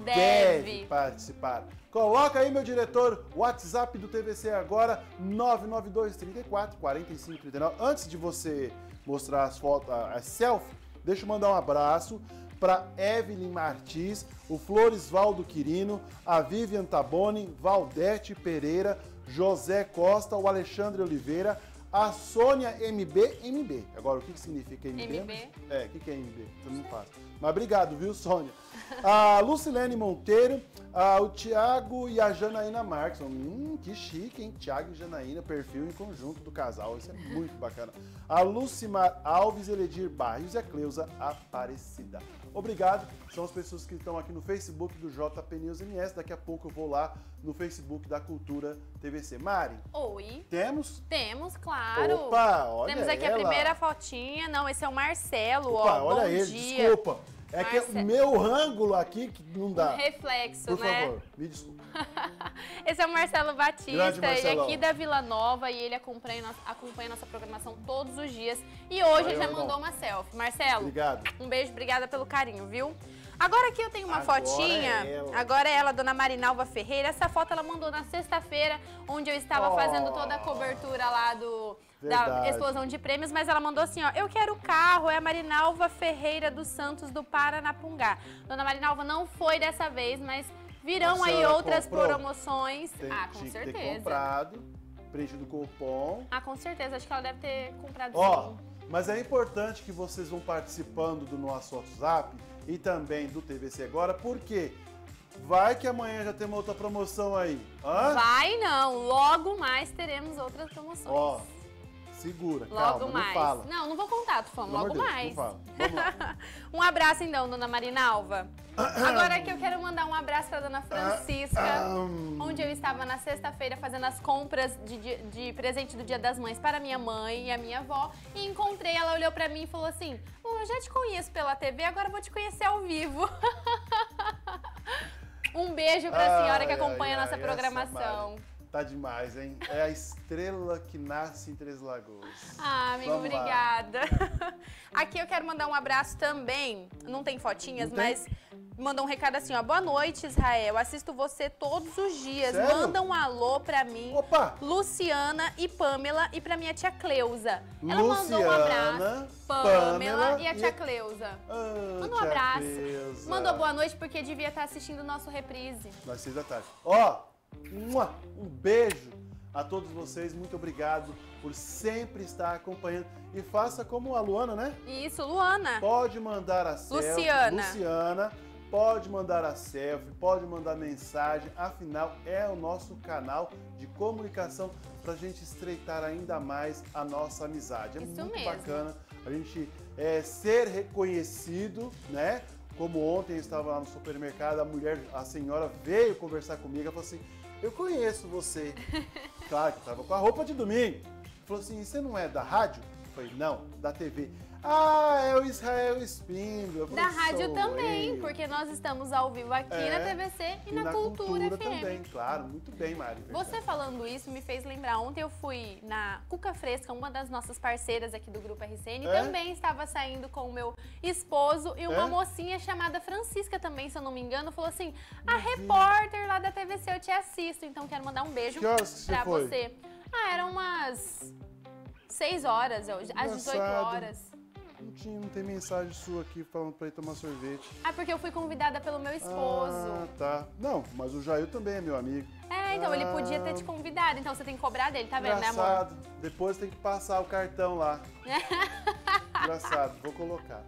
Deve. Deve participar. Coloca aí, meu diretor, WhatsApp do TVC agora, 992 34 45 39. Antes de você mostrar as fotos, as selfie, deixa eu mandar um abraço para Evelyn Martins, o Floresvaldo Quirino, a Vivian Taboni, Valdete Pereira, José Costa, o Alexandre Oliveira, a Sônia MB, MB. Agora, o que, que significa MB? MB? É, o que, que é MB? Eu não faço. Mas obrigado, viu, Sônia? A Lucilene Monteiro, a, o Tiago e a Janaína Marques. Hum, que chique, hein? Tiago e Janaína, perfil em conjunto do casal. Isso é muito bacana. A Lucimar Alves, Eledir Barrios e a Cleusa Aparecida. Obrigado. São as pessoas que estão aqui no Facebook do JP News MS. Daqui a pouco eu vou lá no Facebook da Cultura TVC. Mari. Oi. Temos? Temos, claro. Opa, olha Temos aqui ela. a primeira fotinha. Não, esse é o Marcelo, Opa, ó. olha Bom ele, dia. desculpa. É que Marce- o meu ângulo aqui que não dá. Um reflexo, Por né? favor, me desculpa. Esse é o Marcelo Batista, ele é aqui da Vila Nova e ele acompanha, nossa- acompanha nossa programação todos os dias. E hoje Valeu, já irmão. mandou uma selfie. Marcelo, Obrigado. um beijo, obrigada pelo carinho, viu? Agora aqui eu tenho uma Agora fotinha. é. Agora é ela, dona Marinalva Ferreira. Essa foto ela mandou na sexta-feira, onde eu estava Oh. fazendo toda a cobertura lá do da explosão de prêmios, mas ela mandou assim, ó, eu quero o carro, é a Marinalva Ferreira dos Santos do Paranapungá. Dona Marinalva não foi dessa vez, mas virão aí outras comprou? promoções. Tem, ah, com que ter certeza. comprado, print do cupom. Ah, com certeza, acho que ela deve ter comprado Ó, sim. mas é importante que vocês vão participando do nosso WhatsApp e também do TVC agora, porque vai que amanhã já tem uma outra promoção aí. Hã? Vai não, logo mais teremos outras promoções. Ó, segura, Logo calma, mais. não fala. Não, não vou contar, tô falando logo Deus, mais. um abraço então, dona Marinalva. Agora que eu quero mandar um abraço pra dona Francisca, onde eu estava na sexta-feira fazendo as compras de, de- de presente do Dia das Mães para minha mãe e a minha avó. E encontrei, ela olhou pra mim e falou assim: "Bom, eu já te conheço pela TV, agora vou te conhecer ao vivo. um beijo pra senhora que acompanha ai, a nossa ai, programação. Tá demais, hein? É a estrela que nasce em Três Lagoas. Ah, amigo, Vamos lá. obrigada. Aqui eu quero mandar um abraço também. Não tem fotinhas, Não tem? mas mandou um recado assim, ó. Boa noite, Israel. Assisto você todos os dias. Sério? Manda um alô pra mim, Opa! Luciana e Pamela e pra minha tia Cleusa. Ela mandou um Luciana, abraço. Pamela e a e tia a- Cleusa. Ah, Manda um abraço. Cleusa. Mandou boa noite porque devia estar assistindo o nosso reprise. Nas seis da tarde. Ó, um beijo a todos vocês. Muito obrigado por sempre estar acompanhando. E faça como a Luana, né? Isso, Luana. Pode mandar a selfie. Luciana. Luciana. Pode mandar a selfie, pode mandar mensagem. Afinal, é o nosso canal de comunicação para a gente estreitar ainda mais a nossa amizade. É Isso muito mesmo. bacana a gente é, ser reconhecido, né? Como ontem eu estava lá no supermercado, a mulher, a senhora veio conversar comigo, ela falou assim, eu conheço você. claro que estava com a roupa de domingo. Falou assim, você não é da rádio? Eu falei, não, da TV. Ah, é o Israel Espíndola. Da rádio "Sou também, eu." porque nós estamos ao vivo aqui É, na TVC e, na, Cultura, FM. também, claro, muito bem, Mari. Você falando isso me fez lembrar, ontem eu fui na Cuca Fresca, uma das nossas parceiras aqui do Grupo RCN, É? também estava saindo com o meu esposo e uma É? mocinha chamada Francisca também, se eu não me engano, falou assim, a repórter lá da TVC, eu te assisto, então quero mandar um beijo Que horas pra você. Ah, eram umas 6 horas, às 18 Engraçado. horas. Não, tinha, não tem mensagem sua aqui falando pra ir tomar sorvete. Ah, porque eu fui convidada pelo meu esposo. Ah, tá. Não, mas o Jair também é meu amigo. É, então ele podia ter te Ah, convidado, então você tem que cobrar dele, tá vendo, né, amor? Engraçado. Depois tem que passar o cartão lá. Engraçado, vou colocar.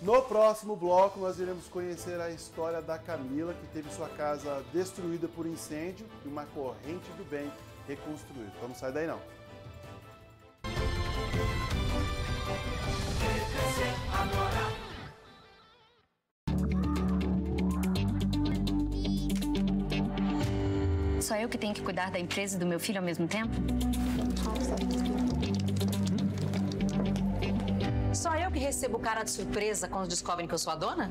No próximo bloco, nós iremos conhecer a história da Camila, que teve sua casa destruída por incêndio e uma corrente do bem reconstruída. Então não sai daí não. Só eu que tenho que cuidar da empresa e do meu filho ao mesmo tempo? Só eu que recebo cara de surpresa quando descobrem que eu sou a dona?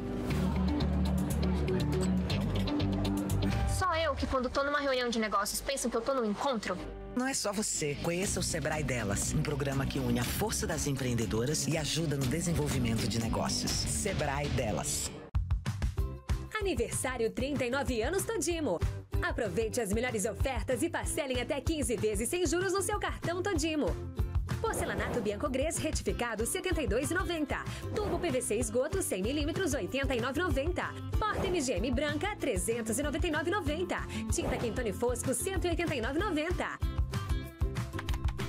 Quando tô numa reunião de negócios penso que eu tô num encontro? Não é só você. Conheça o Sebrae Delas, um programa que une a força das empreendedoras e ajuda no desenvolvimento de negócios. Sebrae Delas. Aniversário 39 anos Todimo. Aproveite as melhores ofertas e parcelem até 15 vezes sem juros no seu cartão Todimo. Porcelanato Bianco Gres retificado 72,90. Tubo PVC esgoto 100mm 89,90. Porta MGM branca 399,90. Tinta Quintone Fosco 189,90.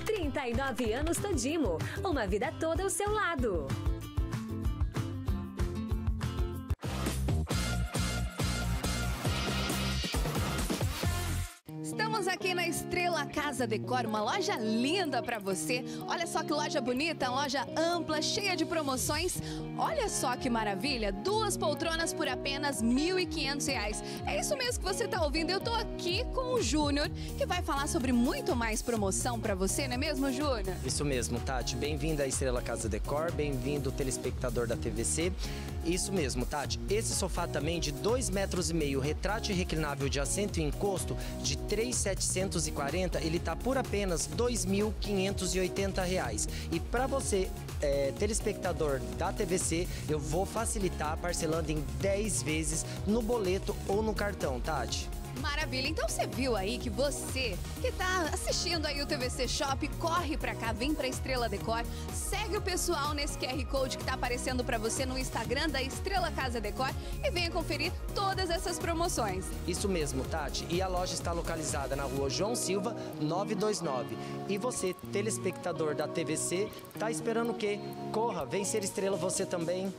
39 anos Todimo. Uma vida toda ao seu lado. Estamos aqui na Estrela Casa Decor, uma loja linda pra você. Olha só que loja bonita, loja ampla, cheia de promoções. Olha só que maravilha, duas poltronas por apenas 1.500 reais. É isso mesmo que você tá ouvindo. Eu tô aqui com o Júnior, que vai falar sobre muito mais promoção pra você, não é mesmo, Júnior? Isso mesmo, Tati. Bem-vindo à Estrela Casa Decor, bem-vindo telespectador da TVC. Isso mesmo, Tati. Esse sofá também de 2,5 metros e meio, retrátil e reclinável de assento e encosto de 3,740, ele tá por apenas 2.580 reais. E para você, é, telespectador da TVC, eu vou facilitar parcelando em 10 vezes no boleto ou no cartão, Tati. Maravilha, então você viu aí que você que tá assistindo aí o TVC Shop, corre pra cá, vem pra Estrela Decor, segue o pessoal nesse QR Code que tá aparecendo pra você no Instagram da Estrela Casa Decor e venha conferir todas essas promoções. Isso mesmo, Tati. E a loja está localizada na rua João Silva, 929. E você, telespectador da TVC, tá esperando o quê? Corra, vem ser estrela você também.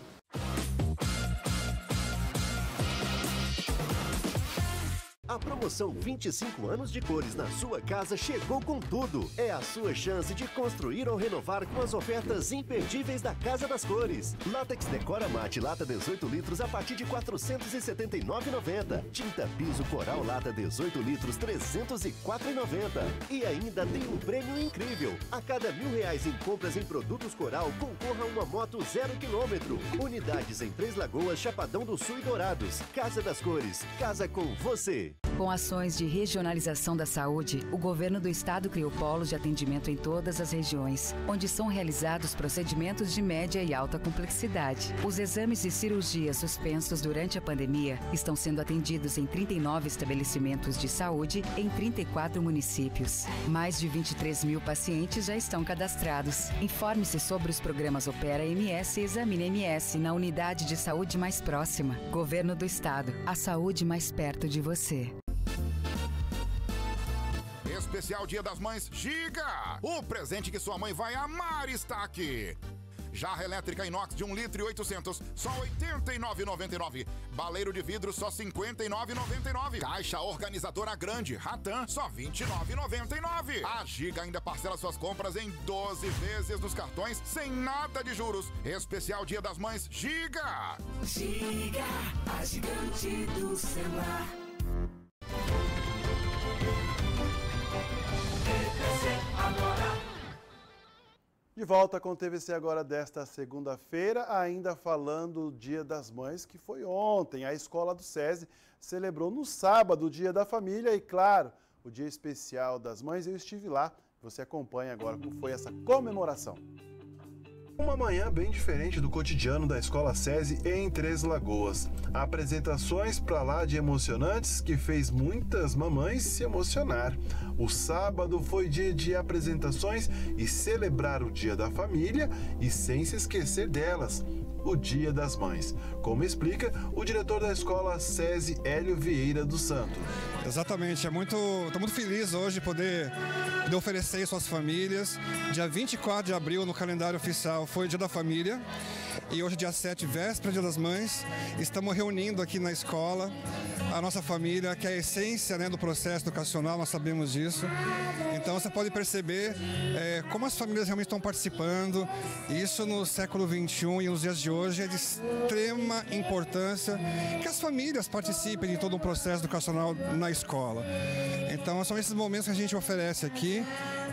A promoção 25 anos de cores na sua casa chegou com tudo. É a sua chance de construir ou renovar com as ofertas imperdíveis da Casa das Cores. Látex Decora Mate lata 18 litros a partir de R$ 479,90. Tinta Piso Coral lata 18 litros R$ 304,90. E ainda tem um prêmio incrível. A cada mil reais em compras em produtos Coral, concorra a uma moto zero quilômetro. Unidades em Três Lagoas, Chapadão do Sul e Dourados. Casa das Cores. Casa com você. Com ações de regionalização da saúde, o governo do estado criou polos de atendimento em todas as regiões, onde são realizados procedimentos de média e alta complexidade. Os exames e cirurgias suspensos durante a pandemia estão sendo atendidos em 39 estabelecimentos de saúde em 34 municípios. Mais de 23 mil pacientes já estão cadastrados. Informe-se sobre os programas Opera MS e Examine MS na unidade de saúde mais próxima. Governo do Estado. A saúde mais perto de você. Especial Dia das Mães Giga! O presente que sua mãe vai amar está aqui. Jarra elétrica inox de 1 litro e 800, só R$ 89,99. Baleiro de vidro, só R$ 59,99. Caixa organizadora grande, Ratan, só R$ 29,99. A Giga ainda parcela suas compras em 12 vezes nos cartões, sem nada de juros. Especial Dia das Mães Giga! Giga, a gigante do celular. De volta com o TVC agora desta segunda-feira, ainda falando do Dia das Mães, que foi ontem. A escola do SESI celebrou no sábado o Dia da Família e, claro, o Dia Especial das Mães. Eu estive lá. Você acompanha agora como foi essa comemoração. Uma manhã bem diferente do cotidiano da Escola SESI em Três Lagoas. Apresentações para lá de emocionantes que fez muitas mamães se emocionar. O sábado foi dia de apresentações e celebrar o Dia da Família e sem se esquecer delas, o Dia das Mães, como explica o diretor da escola SESI, Hélio Vieira dos Santos. Exatamente, é muito, estou muito feliz hoje de poder, poder oferecer isso às famílias. Dia 24 de abril, no calendário oficial, foi o Dia da Família. E hoje, dia 7, véspera Dia das Mães, estamos reunindo aqui na escola a nossa família, que é a essência né, do processo educacional, nós sabemos disso. Então você pode perceber é, como as famílias realmente estão participando. Isso no século XXI e nos dias de hoje é de extrema importância que as famílias participem de todo um processo educacional na escola. Então são esses momentos que a gente oferece aqui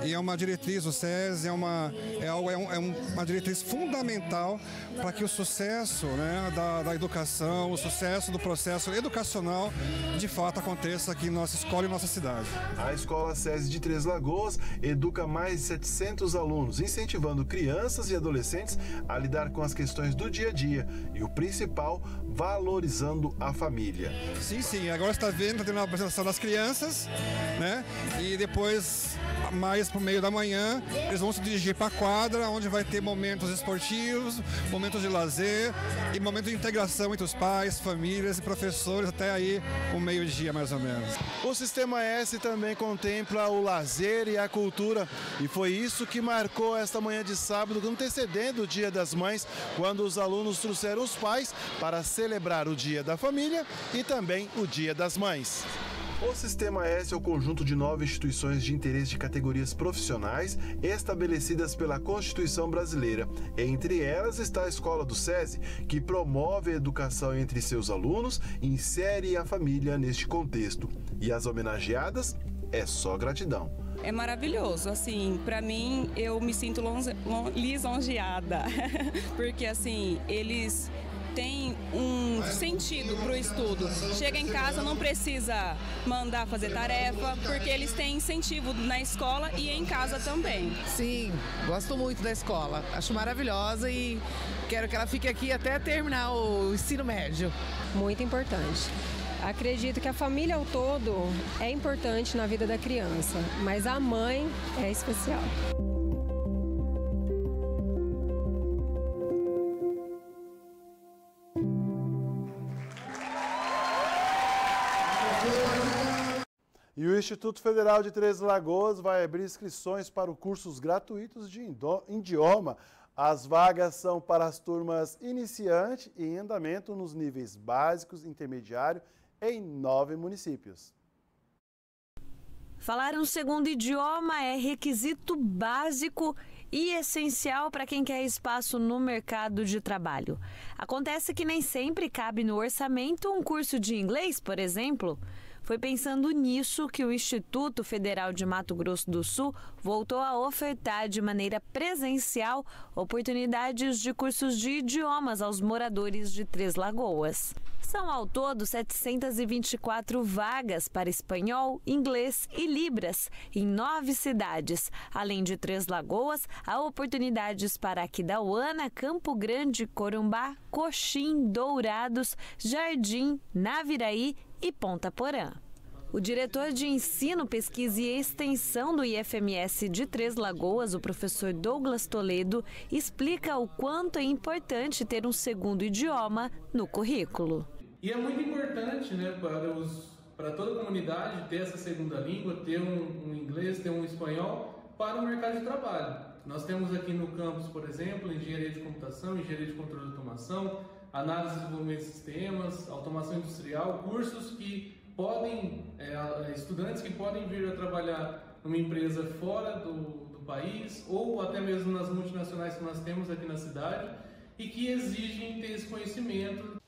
e é uma diretriz, o SES é uma, é, algo, é, um, é uma diretriz fundamental para que o sucesso né, da, da educação, o sucesso do processo educacional de fato aconteça aqui em nossa escola e nossa cidade. A Escola SESI de Três Lagoas educa mais de 700 alunos, incentivando crianças e adolescentes a lidar com as questões do dia a dia e o principal, valorizando a família. Sim, sim, agora está vendo, está tendo a apresentação das crianças, né? E depois, mais para o meio da manhã, eles vão se dirigir para a quadra, onde vai ter momentos esportivos, momentos de lazer e momento de integração entre os pais, famílias e professores, até aí o meio-dia mais ou menos. O Sistema S também contempla o lazer e a cultura e foi isso que marcou esta manhã de sábado, antecedendo o Dia das Mães, quando os alunos trouxeram os pais para celebrar o Dia da Família e também o Dia das Mães. O Sistema S é o conjunto de nove instituições de interesse de categorias profissionais estabelecidas pela Constituição Brasileira. Entre elas está a Escola do SESI, que promove a educação entre seus alunos e insere a família neste contexto. E as homenageadas é só gratidão. É maravilhoso, assim, para mim eu me sinto lisonjeada, porque assim, eles tem um sentido para o estudo. Chega em casa, não precisa mandar fazer tarefa, porque eles têm incentivo na escola e em casa também. Sim, gosto muito da escola. Acho maravilhosa e quero que ela fique aqui até terminar o ensino médio. Muito importante. Acredito que a família ao todo é importante na vida da criança, mas a mãe é especial. E o Instituto Federal de Três Lagoas vai abrir inscrições para os cursos gratuitos de idioma. As vagas são para as turmas iniciante e em andamento nos níveis básicos intermediário em nove municípios. Falar um segundo idioma é requisito básico e essencial para quem quer espaço no mercado de trabalho. Acontece que nem sempre cabe no orçamento um curso de inglês, por exemplo. Foi pensando nisso que o Instituto Federal de Mato Grosso do Sul voltou a ofertar de maneira presencial oportunidades de cursos de idiomas aos moradores de Três Lagoas. São ao todo 724 vagas para espanhol, inglês e libras em nove cidades. Além de Três Lagoas, há oportunidades para Aquidauana, Campo Grande, Corumbá, Coxim, Dourados, Jardim, Naviraí e Ponta Porã. O diretor de Ensino, Pesquisa e Extensão do IFMS de Três Lagoas, o professor Douglas Toledo, explica o quanto é importante ter um segundo idioma no currículo. E é muito importante né, para, os, para toda a comunidade ter essa segunda língua, ter um, um inglês, ter um espanhol para o mercado de trabalho. Nós temos aqui no campus, por exemplo, engenharia de computação, engenharia de controle de automação, análise e desenvolvimento de sistemas, automação industrial, cursos que podem, é, estudantes que podem vir a trabalhar numa empresa fora do, do país ou até mesmo nas multinacionais que nós temos aqui na cidade e que exigem ter esse conhecimento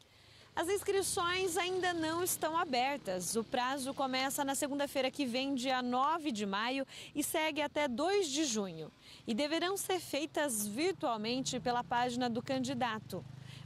as inscrições ainda não estão abertas. O prazo começa na segunda-feira que vem, dia 9 de maio, e segue até 2 de junho. E deverão ser feitas virtualmente pela página do candidato.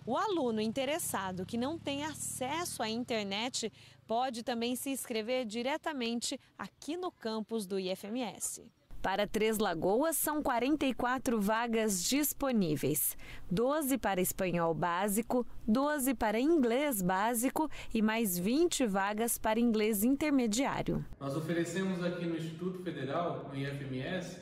O aluno interessado que não tem acesso à internet pode também se inscrever diretamente aqui no campus do IFMS. Para Três Lagoas, são 44 vagas disponíveis: 12 para espanhol básico, 12 para inglês básico e mais 20 vagas para inglês intermediário. Nós oferecemos aqui no Instituto Federal, no IFMS,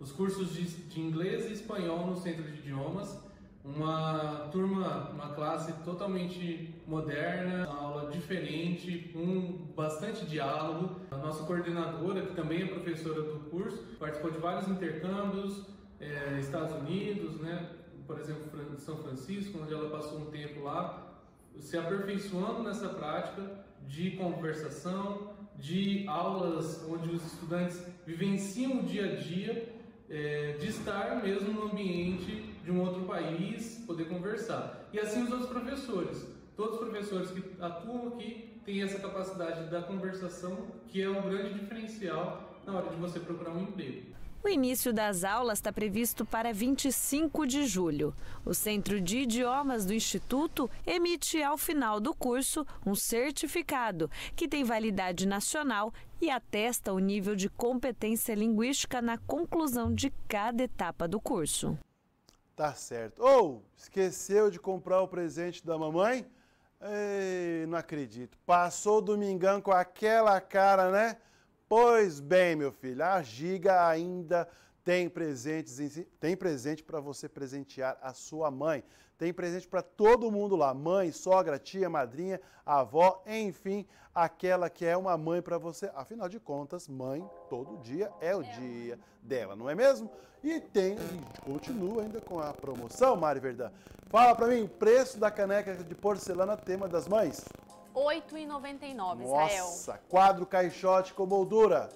os cursos de, de inglês e espanhol no Centro de Idiomas uma turma, uma classe totalmente moderna, uma aula diferente, com bastante diálogo. A nossa coordenadora, que também é professora do curso, participou de vários intercâmbios, é, Estados Unidos, né? por exemplo, São Francisco, onde ela passou um tempo lá, se aperfeiçoando nessa prática de conversação, de aulas onde os estudantes vivenciam o dia a dia, é, de estar mesmo no ambiente de um outro país, poder conversar. E assim os outros professores. Todos os professores que atuam aqui têm essa capacidade da conversação, que é um grande diferencial na hora de você procurar um emprego. O início das aulas está previsto para 25 de julho. O Centro de Idiomas do Instituto emite ao final do curso um certificado que tem validade nacional e atesta o nível de competência linguística na conclusão de cada etapa do curso. Tá certo. Ou oh, esqueceu de comprar o presente da mamãe? Ei, não acredito. Passou o domingão com aquela cara, né? Pois bem, meu filho, a Giga ainda tem presentes, tem presente para você presentear a sua mãe. Tem presente para todo mundo lá: mãe, sogra, tia, madrinha, avó, enfim, aquela que é uma mãe para você. Afinal de contas, mãe, todo dia é o dia dela, não é mesmo? E tem, e continua ainda com a promoção, Mari Verdão. Fala para mim, preço da caneca de porcelana tema das mães. R$ 8,99, Israel. Nossa, quadro caixote com moldura.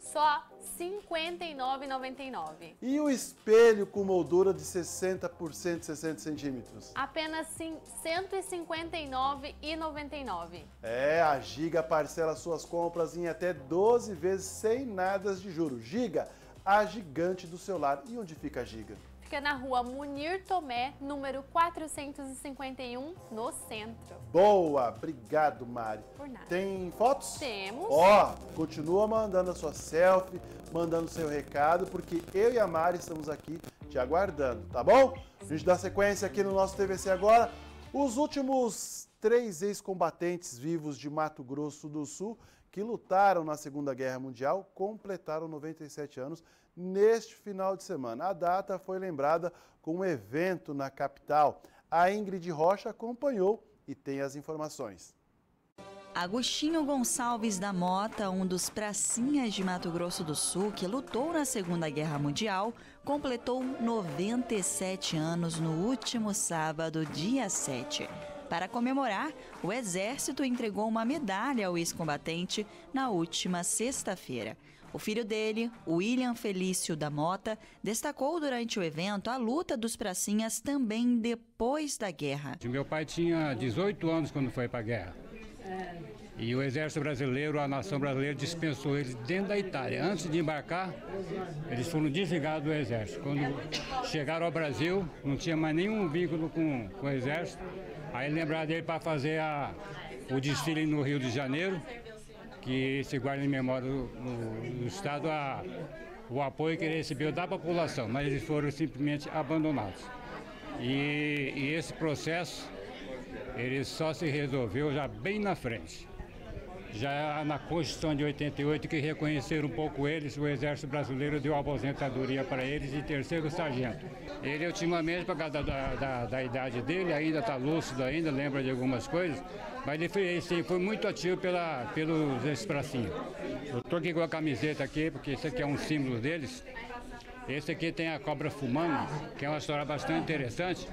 Só R$ 59,99. E o espelho com moldura de 60 por 160 centímetros? Apenas R$ 159,99. É, a Giga parcela suas compras em até 12 vezes sem nada de juros. Giga, a gigante do celular. E onde fica a Giga? Fica na rua Munir Tomé, número 451, no centro. Boa, obrigado, Mari. Por nada. Tem fotos? Temos. Ó, continua mandando a sua selfie, mandando seu recado, porque eu e a Mari estamos aqui te aguardando, tá bom? A gente dá sequência aqui no nosso TVC agora. Os últimos três ex-combatentes vivos de Mato Grosso do Sul que lutaram na Segunda Guerra Mundial completaram 97 anos neste final de semana. A data foi lembrada com um evento na capital. A Ingrid Rocha acompanhou e tem as informações. Agostinho Gonçalves da Mota, um dos pracinhas de Mato Grosso do Sul que lutou na Segunda Guerra Mundial, completou 97 anos no último sábado, dia 7. Para comemorar, o Exército entregou uma medalha ao ex-combatente na última sexta-feira. O filho dele, William Felício da Mota, destacou durante o evento a luta dos pracinhas também depois da guerra. Meu pai tinha 18 anos quando foi para a guerra. E o exército brasileiro, a nação brasileira dispensou eles dentro da Itália. Antes de embarcar, eles foram desligados do exército. Quando chegaram ao Brasil, não tinha mais nenhum vínculo com, com o exército. Aí lembraram dele para fazer a, o desfile no Rio de Janeiro, que se guarda em memória do Estado a, o apoio que ele recebeu da população, mas eles foram simplesmente abandonados. E, e esse processo, ele só se resolveu já bem na frente já na Constituição de 88 que reconheceram um pouco eles, o Exército Brasileiro deu aposentadoria para eles de terceiro sargento. Ele ultimamente, por causa da, da, da idade dele, ainda está lúcido ainda, lembra de algumas coisas, mas ele foi, ele foi muito ativo pela, pelos expressinhos. Eu estou aqui com a camiseta aqui, porque esse aqui é um símbolo deles. Esse aqui tem a cobra fumando, que é uma história bastante interessante.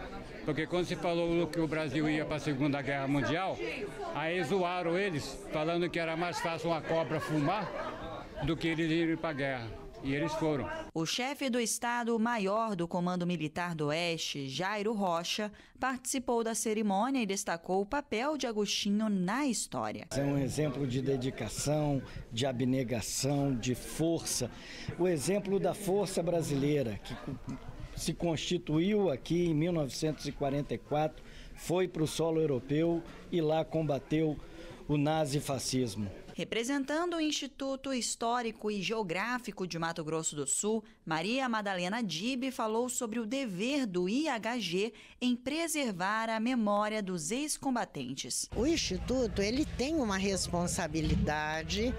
Porque quando se falou que o Brasil ia para a Segunda Guerra Mundial, aí zoaram eles, falando que era mais fácil uma cobra fumar do que eles irem para a guerra. E eles foram. O chefe do Estado-Maior do Comando Militar do Oeste, Jairo Rocha, participou da cerimônia e destacou o papel de Agostinho na história. É um exemplo de dedicação, de abnegação, de força. O exemplo da força brasileira, que se constituiu aqui em 1944, foi para o solo europeu e lá combateu o nazifascismo. Representando o Instituto Histórico e Geográfico de Mato Grosso do Sul, Maria Madalena Dib falou sobre o dever do IHG em preservar a memória dos ex-combatentes. O Instituto ele tem uma responsabilidade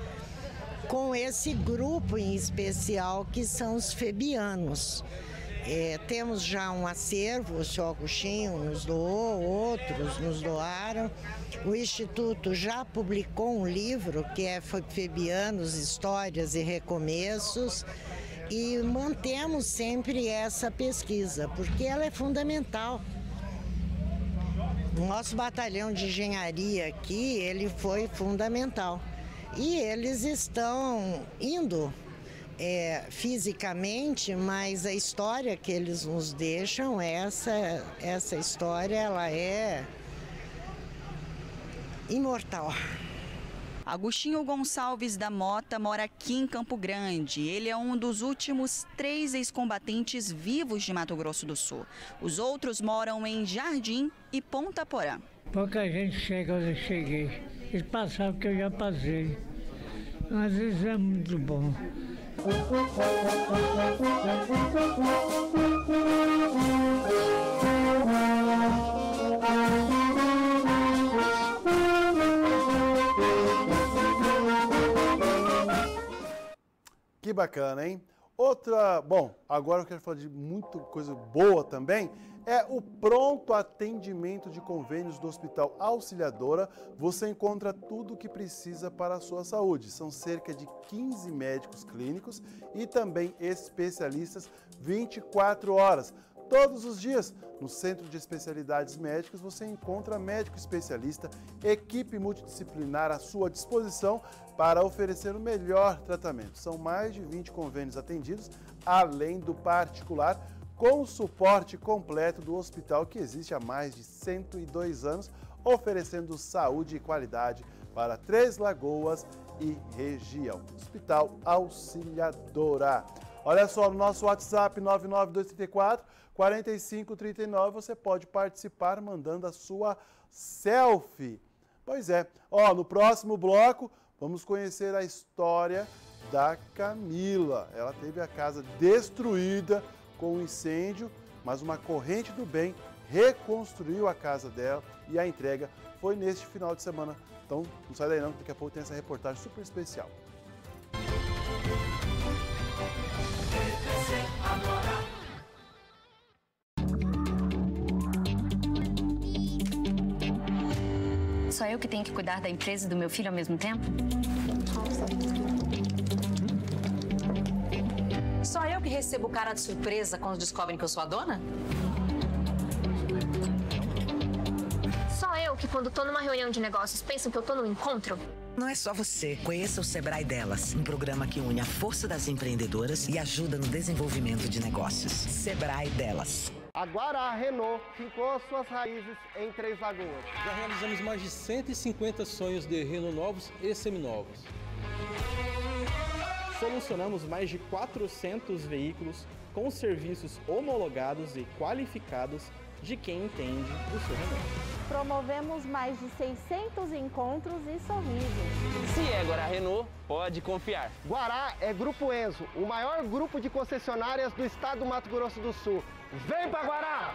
com esse grupo em especial que são os febianos. É, temos já um acervo, o senhor Agostinho nos doou, outros nos doaram. O Instituto já publicou um livro que é Febianos, Histórias e Recomeços e mantemos sempre essa pesquisa, porque ela é fundamental. O nosso batalhão de engenharia aqui, ele foi fundamental. E eles estão indo é, fisicamente, mas a história que eles nos deixam, essa, essa história, ela é imortal. Agostinho Gonçalves da Mota mora aqui em Campo Grande. Ele é um dos últimos três ex-combatentes vivos de Mato Grosso do Sul. Os outros moram em Jardim e Ponta Porã. Pouca gente chega onde eu cheguei. Eles passavam que eu já passei. Mas isso é muito bom. Que bacana, hein? Outra, bom, agora eu quero falar de muita coisa boa também, é o pronto atendimento de convênios do Hospital Auxiliadora. Você encontra tudo o que precisa para a sua saúde. São cerca de 15 médicos clínicos e também especialistas 24 horas. Todos os dias, no Centro de Especialidades Médicas, você encontra médico especialista, equipe multidisciplinar à sua disposição para oferecer o melhor tratamento. São mais de 20 convênios atendidos, além do particular, com o suporte completo do hospital que existe há mais de 102 anos, oferecendo saúde e qualidade para Três Lagoas e região. Hospital Auxiliadora. Olha só, no nosso WhatsApp 99234 4539 você pode participar mandando a sua selfie. Pois é. Ó, no próximo bloco vamos conhecer a história da Camila. Ela teve a casa destruída com um incêndio, mas uma corrente do bem reconstruiu a casa dela e a entrega foi neste final de semana. Então, não sai daí não, daqui a pouco tem essa reportagem super especial. Só eu que tenho que cuidar da empresa e do meu filho ao mesmo tempo? Só recebo cara de surpresa quando descobrem que eu sou a dona? Só eu que quando tô numa reunião de negócios pensam que eu tô num encontro? Não é só você. Conheça o Sebrae Delas, um programa que une a força das empreendedoras e ajuda no desenvolvimento de negócios. Sebrae Delas. A Guará Renault fincou suas raízes em Três Lagoas. Já realizamos mais de 150 sonhos de Renault novos e seminovos. Solucionamos mais de 400 veículos com serviços homologados e qualificados de quem entende o seu Renault. Promovemos mais de 600 encontros e sorrisos. Se é Guará Renault, pode confiar. Guará é Grupo Enzo, o maior grupo de concessionárias do estado do Mato Grosso do Sul. Vem pra Guará!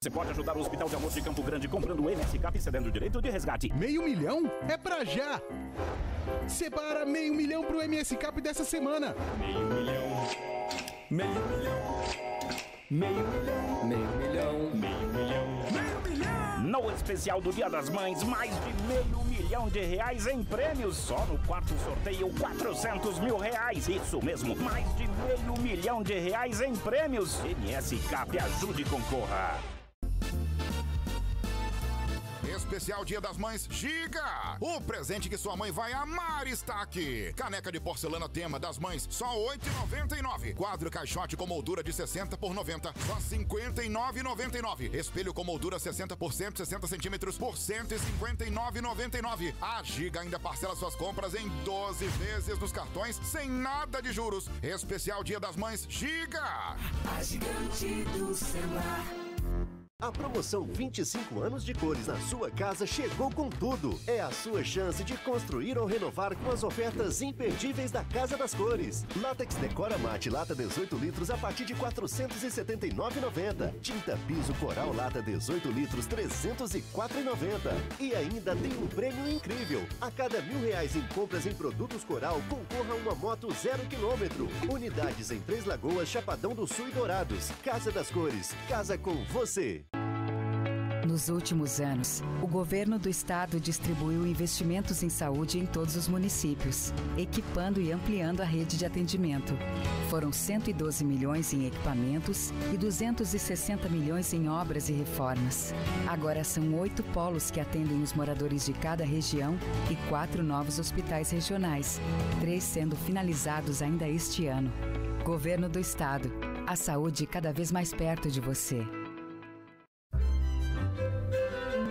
Você pode ajudar o Hospital de Amor de Campo Grande comprando o MSCAP e cedendo o direito de resgate. Meio milhão? É pra já! Separa meio milhão pro MSCAP dessa semana. Meio milhão. Meio milhão. Meio milhão. Meio milhão. Meio milhão. Meio milhão. No especial do Dia das Mães, mais de meio milhão de reais em prêmios. Só no quarto sorteio, 400 mil reais. Isso mesmo, mais de meio milhão de reais em prêmios. MSCAP ajude e concorra. Especial Dia das Mães Giga! O presente que sua mãe vai amar está aqui. Caneca de porcelana tema das mães, só R$ 8,99. Quadro caixote com moldura de 60 por 90, só R$ 59,99. Espelho com moldura 60 por 160 centímetros por R$ 159,99. A Giga ainda parcela suas compras em 12 vezes nos cartões, sem nada de juros. Especial Dia das Mães Giga! A gigante do celular. A promoção 25 anos de cores na sua casa chegou com tudo. É a sua chance de construir ou renovar com as ofertas imperdíveis da Casa das Cores. Látex Decora Mate lata 18 litros a partir de R$ 479,90. Tinta Piso Coral lata 18 litros R$ 304,90. E ainda tem um prêmio incrível. A cada mil reais em compras em produtos Coral, concorra a uma moto zero quilômetro. Unidades em Três Lagoas, Chapadão do Sul e Dourados. Casa das Cores. Casa com você. Nos últimos anos, o governo do estado distribuiu investimentos em saúde em todos os municípios, equipando e ampliando a rede de atendimento. Foram 112 milhões em equipamentos e 260 milhões em obras e reformas. Agora são oito polos que atendem os moradores de cada região e quatro novos hospitais regionais, três sendo finalizados ainda este ano. Governo do Estado. A saúde cada vez mais perto de você.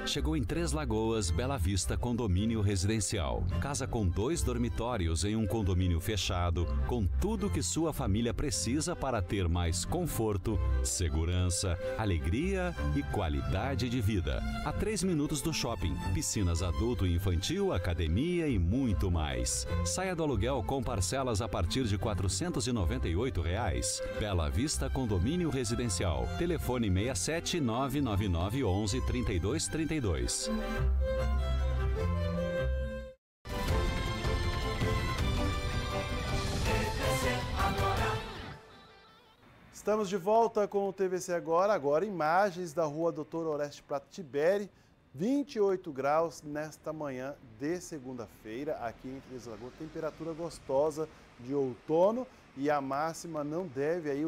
Chegou em Três Lagoas, Bela Vista Condomínio Residencial. Casa com dois dormitórios em um condomínio fechado, com tudo que sua família precisa para ter mais conforto, segurança, alegria e qualidade de vida. A três minutos do shopping, piscinas adulto e infantil, academia e muito mais. Saia do aluguel com parcelas a partir de 498 reais. Bela Vista Condomínio Residencial. Telefone 67 999 11 32 32. Estamos de volta com o TVC Agora, agora imagens da rua Doutor Oreste Prato Tiberi, 28 graus nesta manhã de segunda-feira, aqui em Três Lagoas, temperatura gostosa de outono e a máxima não deve aí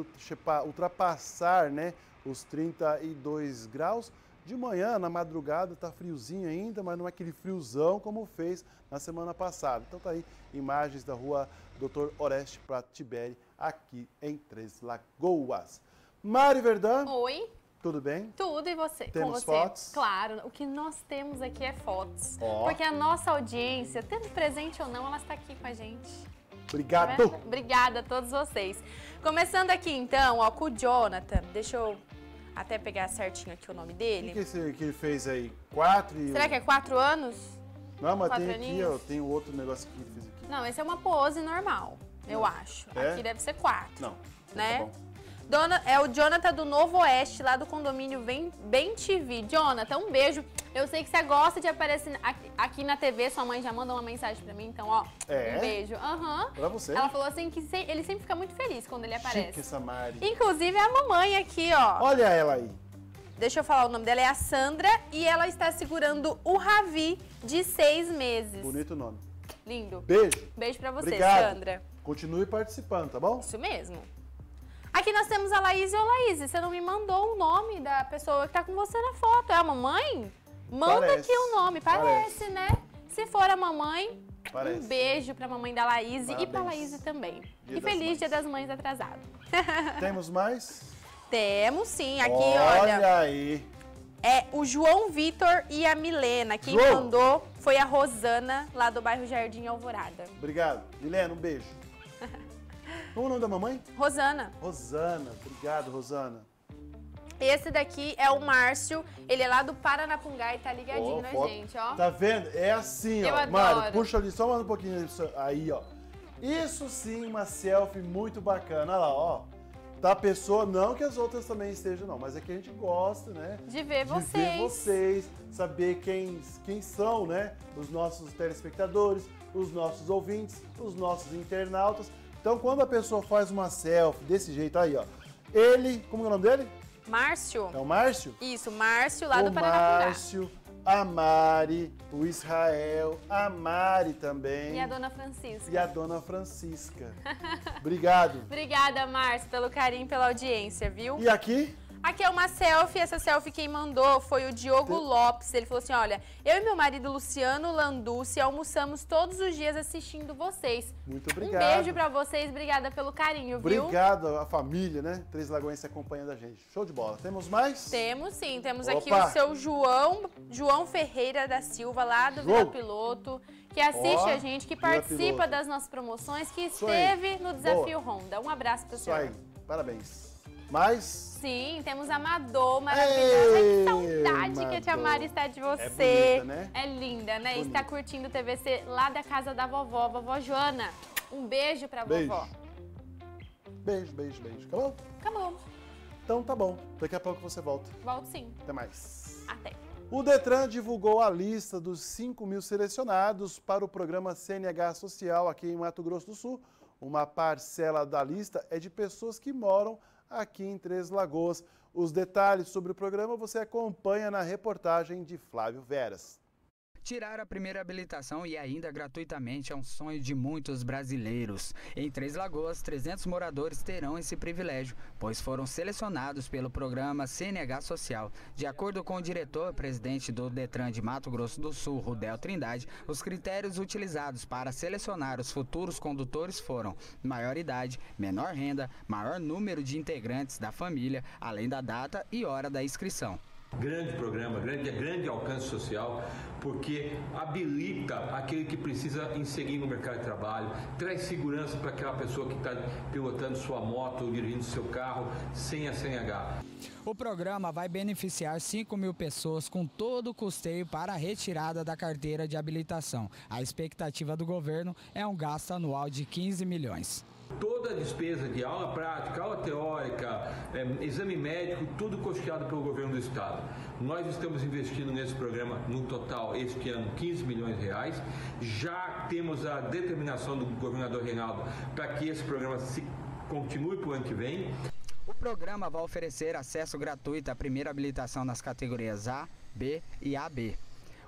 ultrapassar né, os 32 graus. De manhã, na madrugada, tá friozinho ainda, mas não é aquele friozão como fez na semana passada. Então tá aí imagens da rua Dr. Oreste Prato Tiberi, aqui em Três Lagoas. Mari Verdão. Oi. Tudo bem? Tudo, e você? Temos você? fotos? Claro, o que nós temos aqui é fotos. Ó. Porque a nossa audiência, tendo presente ou não, ela está aqui com a gente. Obrigado. Obrigada a todos vocês. Começando aqui então, ó, com o Jonathan. Deixa eu até pegar certinho aqui o nome O dele. que, que, esse, que ele fez aí? Quatro e... Será que é quatro anos? Não, mas quatro tem aqui, aninhos? ó, tem outro negócio que ele fez aqui. Não, esse é uma pose normal, eu acho. É? Aqui deve ser quatro, Não, né? tá bom. Dona, é o Jonathan do Novo Oeste, lá do condomínio Bem, Bem TV. Jonathan, um beijo. Eu sei que você gosta de aparecer aqui, na TV, sua mãe já mandou uma mensagem pra mim, então, ó, É? um beijo. Aham. Pra você. Ela falou assim que ele sempre fica muito feliz quando ele aparece. Chique essa Mari. Inclusive a mamãe aqui, ó. Olha ela aí. Deixa eu falar o nome dela, é a Sandra e ela está segurando o Ravi de seis meses. Bonito nome. Lindo. Beijo. Beijo pra você, Obrigado. Sandra. Continue participando, tá bom? Isso mesmo. Aqui nós temos a Laís. Ô, Laís, você não me mandou o nome da pessoa que tá com você na foto. É a mamãe? Manda Parece. aqui o nome. Parece, Parece. né? se for a mamãe, Parece. um beijo pra mamãe da Laís e pra Parabéns. Laís também. Dia e feliz. Dia das Mães atrasado. Temos mais? Temos sim, aqui olha, olha. aí. É o João Vitor e a Milena. Quem João. mandou foi a Rosana, lá do bairro Jardim Alvorada. Obrigado. Milena, um beijo. Como é o nome da mamãe? Rosana. Rosana. Obrigado, Rosana. Esse daqui é o Márcio, ele é lá do Paranapunga e tá ligadinho Ó, na foto. gente, ó. Tá vendo? É assim, Eu ó. adoro. Mário, puxa ali, só manda um pouquinho aí, ó. Isso sim, uma selfie muito bacana. Olha lá, ó. Tá a pessoa, não que as outras também estejam, não, mas é que a gente gosta, né? De ver de vocês. ver vocês, saber quem, quem são, né? Os nossos telespectadores, os nossos ouvintes, os nossos internautas. Então, quando a pessoa faz uma selfie desse jeito aí, ó. Ele, como é o nome dele? Márcio. É o Márcio? Isso, Márcio lá do o Paranapunga. Márcio, a Mari, o Israel, a Mari também. E a dona Francisca. E a dona Francisca. Obrigado. Obrigada, Márcio, pelo carinho e pela audiência, viu? E aqui? Aqui é uma selfie, essa selfie quem mandou foi o Diogo Lopes. Ele falou assim: olha, eu e meu marido Luciano Landucci almoçamos todos os dias assistindo vocês. Muito Um obrigado. beijo pra vocês, obrigada pelo carinho, viu? Obrigado à família, né? Três Lagoense acompanhando a gente. Show de bola. Temos mais? Temos sim, temos aqui Opa! o seu João, João Ferreira da Silva, lá do. Vila Piloto, que assiste Ó, a gente, que Vila participa Piloto. das nossas promoções, que Isso esteve no Desafio Honda. Um abraço pro Isso senhor. aí. Parabéns. Mais? Sim, temos a Madô, maravilhosa. Ai, que saudade que a tia Madô. Mari está de você. bonita, né? É linda, né? Bonita. Está curtindo o TVC lá da casa da vovó, vovó Joana. Um beijo pra Beijo. vovó. Beijo, beijo, beijo. Acabou? Acabou. Então tá bom. Daqui a pouco você volta. Volto sim. Até mais. Até. O Detran divulgou a lista dos 5 mil selecionados para o programa CNH Social aqui em Mato Grosso do Sul. Uma parcela da lista é de pessoas que moram aqui em Três Lagoas. Os detalhes sobre o programa você acompanha na reportagem de Flávio Veras. Tirar a primeira habilitação e ainda gratuitamente é um sonho de muitos brasileiros. Em Três Lagoas, 300 moradores terão esse privilégio, pois foram selecionados pelo programa CNH Social. De acordo com o diretor-presidente do Detran de Mato Grosso do Sul, Rudel Trindade, os critérios utilizados para selecionar os futuros condutores foram maior idade, menor renda, maior número de integrantes da família, além da data e hora da inscrição. Grande programa, grande, grande alcance social, porque habilita aquele que precisa inserir no mercado de trabalho, traz segurança para aquela pessoa que está pilotando sua moto ou dirigindo seu carro sem a CNH. O programa vai beneficiar 5 mil pessoas com todo o custeio para a retirada da carteira de habilitação. A expectativa do governo é um gasto anual de 15 milhões. Toda a despesa de aula prática, aula teórica, eh, exame médico, tudo custeado pelo governo do estado. Nós estamos investindo nesse programa no total este ano 15 milhões de reais. Já temos a determinação do governador Reinaldo para que esse programa se continue para o ano que vem. O programa vai oferecer acesso gratuito à primeira habilitação nas categorias A, B e AB.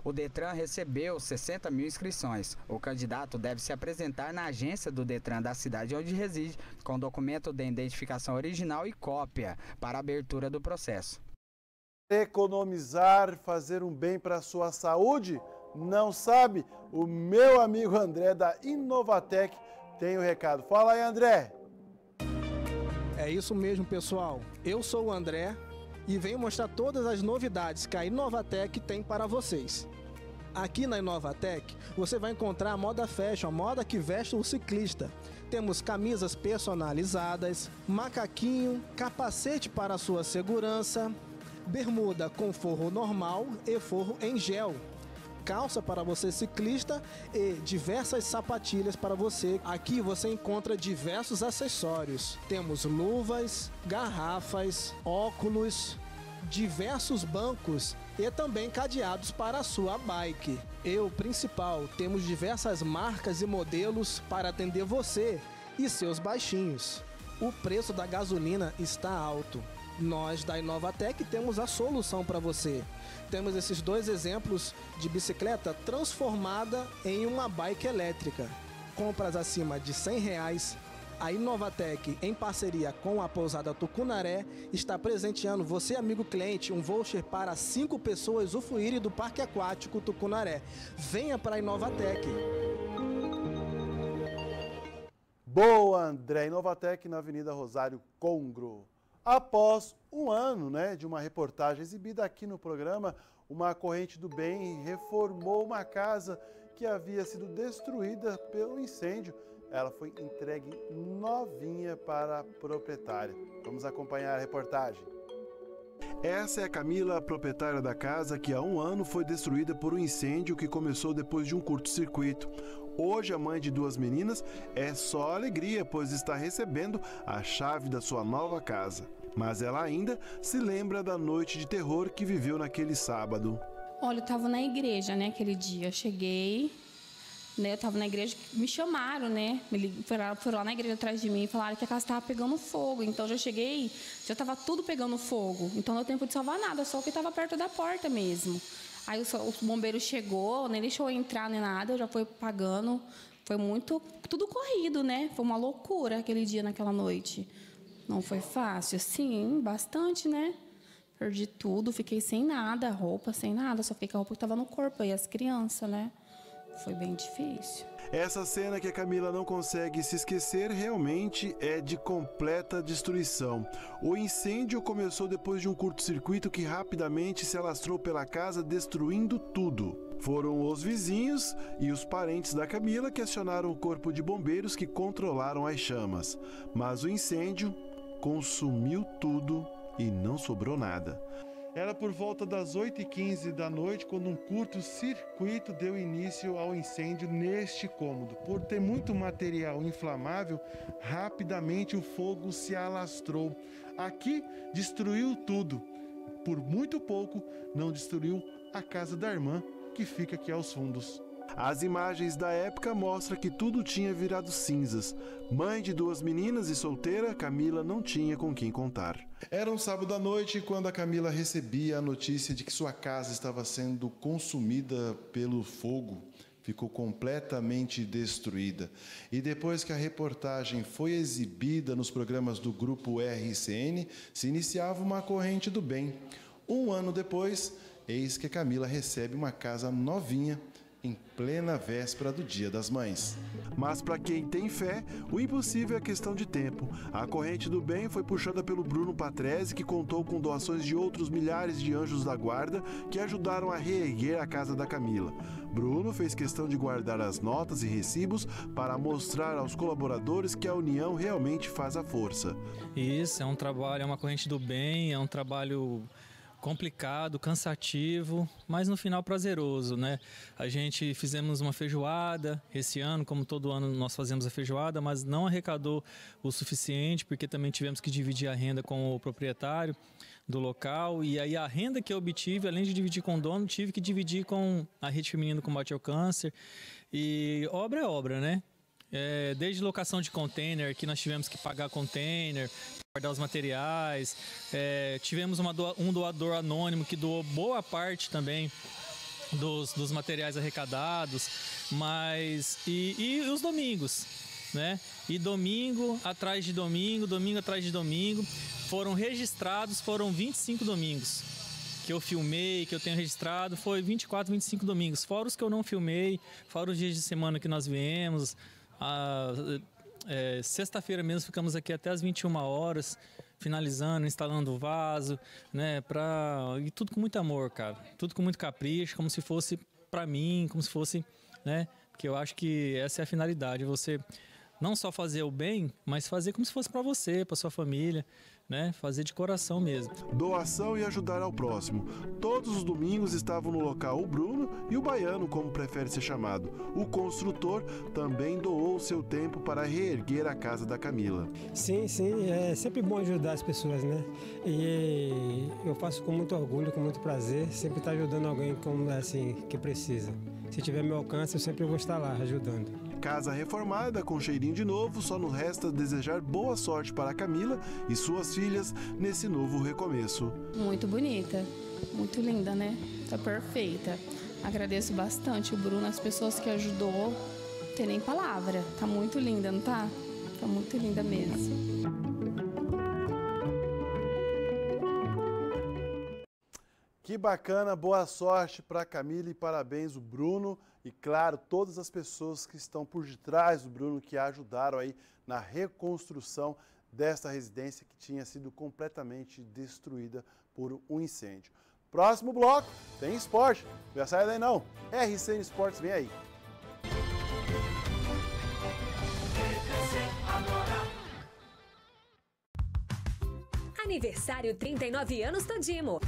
O Detran recebeu 60 mil inscrições. O candidato deve se apresentar na agência do Detran da cidade onde reside, com documento de identificação original e cópia para a abertura do processo. Economizar, fazer um bem para a sua saúde? Não sabe? O meu amigo André da Inovatec tem o recado. Fala aí, André. É isso mesmo, pessoal. Eu sou o André e venho mostrar todas as novidades que a Inovatec tem para vocês. Aqui na Inovatec, você vai encontrar a moda fashion, a moda que veste o ciclista. Temos camisas personalizadas, macaquinho, capacete para sua segurança, bermuda com forro normal e forro em gel, calça para você ciclista e diversas sapatilhas para você. Aqui você encontra diversos acessórios. Temos luvas, garrafas, óculos, diversos bancos e também cadeados para a sua bike. E o principal, temos diversas marcas e modelos para atender você e seus baixinhos. O preço da gasolina está alto. Nós da Inovatec temos a solução para você. Temos esses dois exemplos de bicicleta transformada em uma bike elétrica. Compras acima de 100 reais A Inovatec, em parceria com a pousada Tucunaré, está presenteando você, amigo cliente, um voucher para cinco pessoas usufruírem do Parque Aquático Tucunaré. Venha para a Inovatec. Boa, André. Inovatec na Avenida Rosário Congro. Após um ano né, de uma reportagem exibida aqui no programa, uma corrente do bem reformou uma casa que havia sido destruída pelo incêndio. Ela foi entregue novinha para a proprietária. Vamos acompanhar a reportagem. Essa é a Camila, a proprietária da casa que há um ano foi destruída por um incêndio que começou depois de um curto-circuito. Hoje, a mãe de duas meninas é só alegria, pois está recebendo a chave da sua nova casa. Mas ela ainda se lembra da noite de terror que viveu naquele sábado. Olha, eu estava na igreja, né, aquele dia. Eu cheguei, né, eu estava na igreja, me chamaram, né, me foram, foram lá na igreja atrás de mim e falaram que a casa estava pegando fogo. Então, já cheguei, já estava tudo pegando fogo. Então, não deu tempo de salvar nada, só o que estava perto da porta mesmo. Aí o, o bombeiro chegou, nem deixou eu entrar nem nada, eu já fui pagando. Foi muito, tudo corrido, né? Foi uma loucura aquele dia, naquela noite. Não foi fácil? Sim, bastante, né? Perdi tudo, fiquei sem nada, roupa, sem nada, só fiquei com a roupa que estava no corpo e as crianças, né? Foi bem difícil. Essa cena que a Camila não consegue se esquecer realmente é de completa destruição. O incêndio começou depois de um curto-circuito que rapidamente se alastrou pela casa, destruindo tudo. Foram os vizinhos e os parentes da Camila que acionaram o corpo de bombeiros que controlaram as chamas. Mas o incêndio consumiu tudo e não sobrou nada. Era por volta das 8h15 da noite quando um curto-circuito deu início ao incêndio neste cômodo. Por ter muito material inflamável, rapidamente o fogo se alastrou. Aqui destruiu tudo. Por muito pouco, não destruiu a casa da irmã, que fica aqui aos fundos. As imagens da época mostram que tudo tinha virado cinzas. Mãe de duas meninas e solteira, Camila não tinha com quem contar. Era um sábado à noite quando a Camila recebia a notícia de que sua casa estava sendo consumida pelo fogo. Ficou completamente destruída. E depois que a reportagem foi exibida nos programas do grupo RCN, se iniciava uma corrente do bem. Um ano depois, eis que Camila recebe uma casa novinha em plena véspera do Dia das Mães. Mas para quem tem fé, o impossível é questão de tempo. A corrente do bem foi puxada pelo Bruno Patrese, que contou com doações de outros milhares de anjos da guarda que ajudaram a reerguer a casa da Camila. Bruno fez questão de guardar as notas e recibos para mostrar aos colaboradores que a união realmente faz a força. Isso, é um trabalho, é uma corrente do bem, é um trabalho complicado, cansativo, mas no final prazeroso, né? A gente fizemos uma feijoada esse ano, como todo ano nós fazemos a feijoada, mas não arrecadou o suficiente porque também tivemos que dividir a renda com o proprietário do local e aí a renda que eu obtive, além de dividir com o dono, tive que dividir com a rede feminina do combate ao câncer e obra é obra, né? É, desde locação de container, que nós tivemos que pagar container, guardar os materiais. É, tivemos doa, um doador anônimo que doou boa parte também dos, dos materiais arrecadados, mas e, e os domingos, né? E domingo atrás de domingo, domingo atrás de domingo, foram registrados, foram 25 domingos que eu filmei, que eu tenho registrado, foi 24, 25 domingos, fora os que eu não filmei, fora os dias de semana que nós viemos, a, é, Sexta-feira mesmo ficamos aqui até as 21 horas, finalizando, instalando o vaso, né? Pra... E tudo com muito amor, cara. Tudo com muito capricho, como se fosse para mim, como se fosse, né? Porque eu acho que essa é a finalidade, você não só fazer o bem, mas fazer como se fosse para você, para sua família, né? Fazer de coração mesmo. Doação e ajudar ao próximo. Todos os domingos estavam no local o Bruno e o Baiano, como prefere ser chamado. O construtor também doou seu tempo para reerguer a casa da Camila. Sim, sim, é sempre bom ajudar as pessoas, né? E eu faço com muito orgulho, com muito prazer, sempre estar ajudando alguém como assim que precisa. Se tiver meu alcance, eu sempre vou estar lá ajudando. Casa reformada, com cheirinho de novo, só nos resta desejar boa sorte para Camila e suas filhas nesse novo recomeço. Muito bonita, muito linda, né? Tá perfeita. Agradeço bastante o Bruno, as pessoas que ajudou. Tem nem palavra. Tá muito linda, não tá? Tá muito linda mesmo. Que bacana, boa sorte para Camila e parabéns o Bruno e claro, todas as pessoas que estão por detrás do Bruno que ajudaram aí na reconstrução desta residência que tinha sido completamente destruída por um incêndio. Próximo bloco tem esporte. Não sai daí não. RCN Esportes vem aí. Aniversário 39 anos Todimo.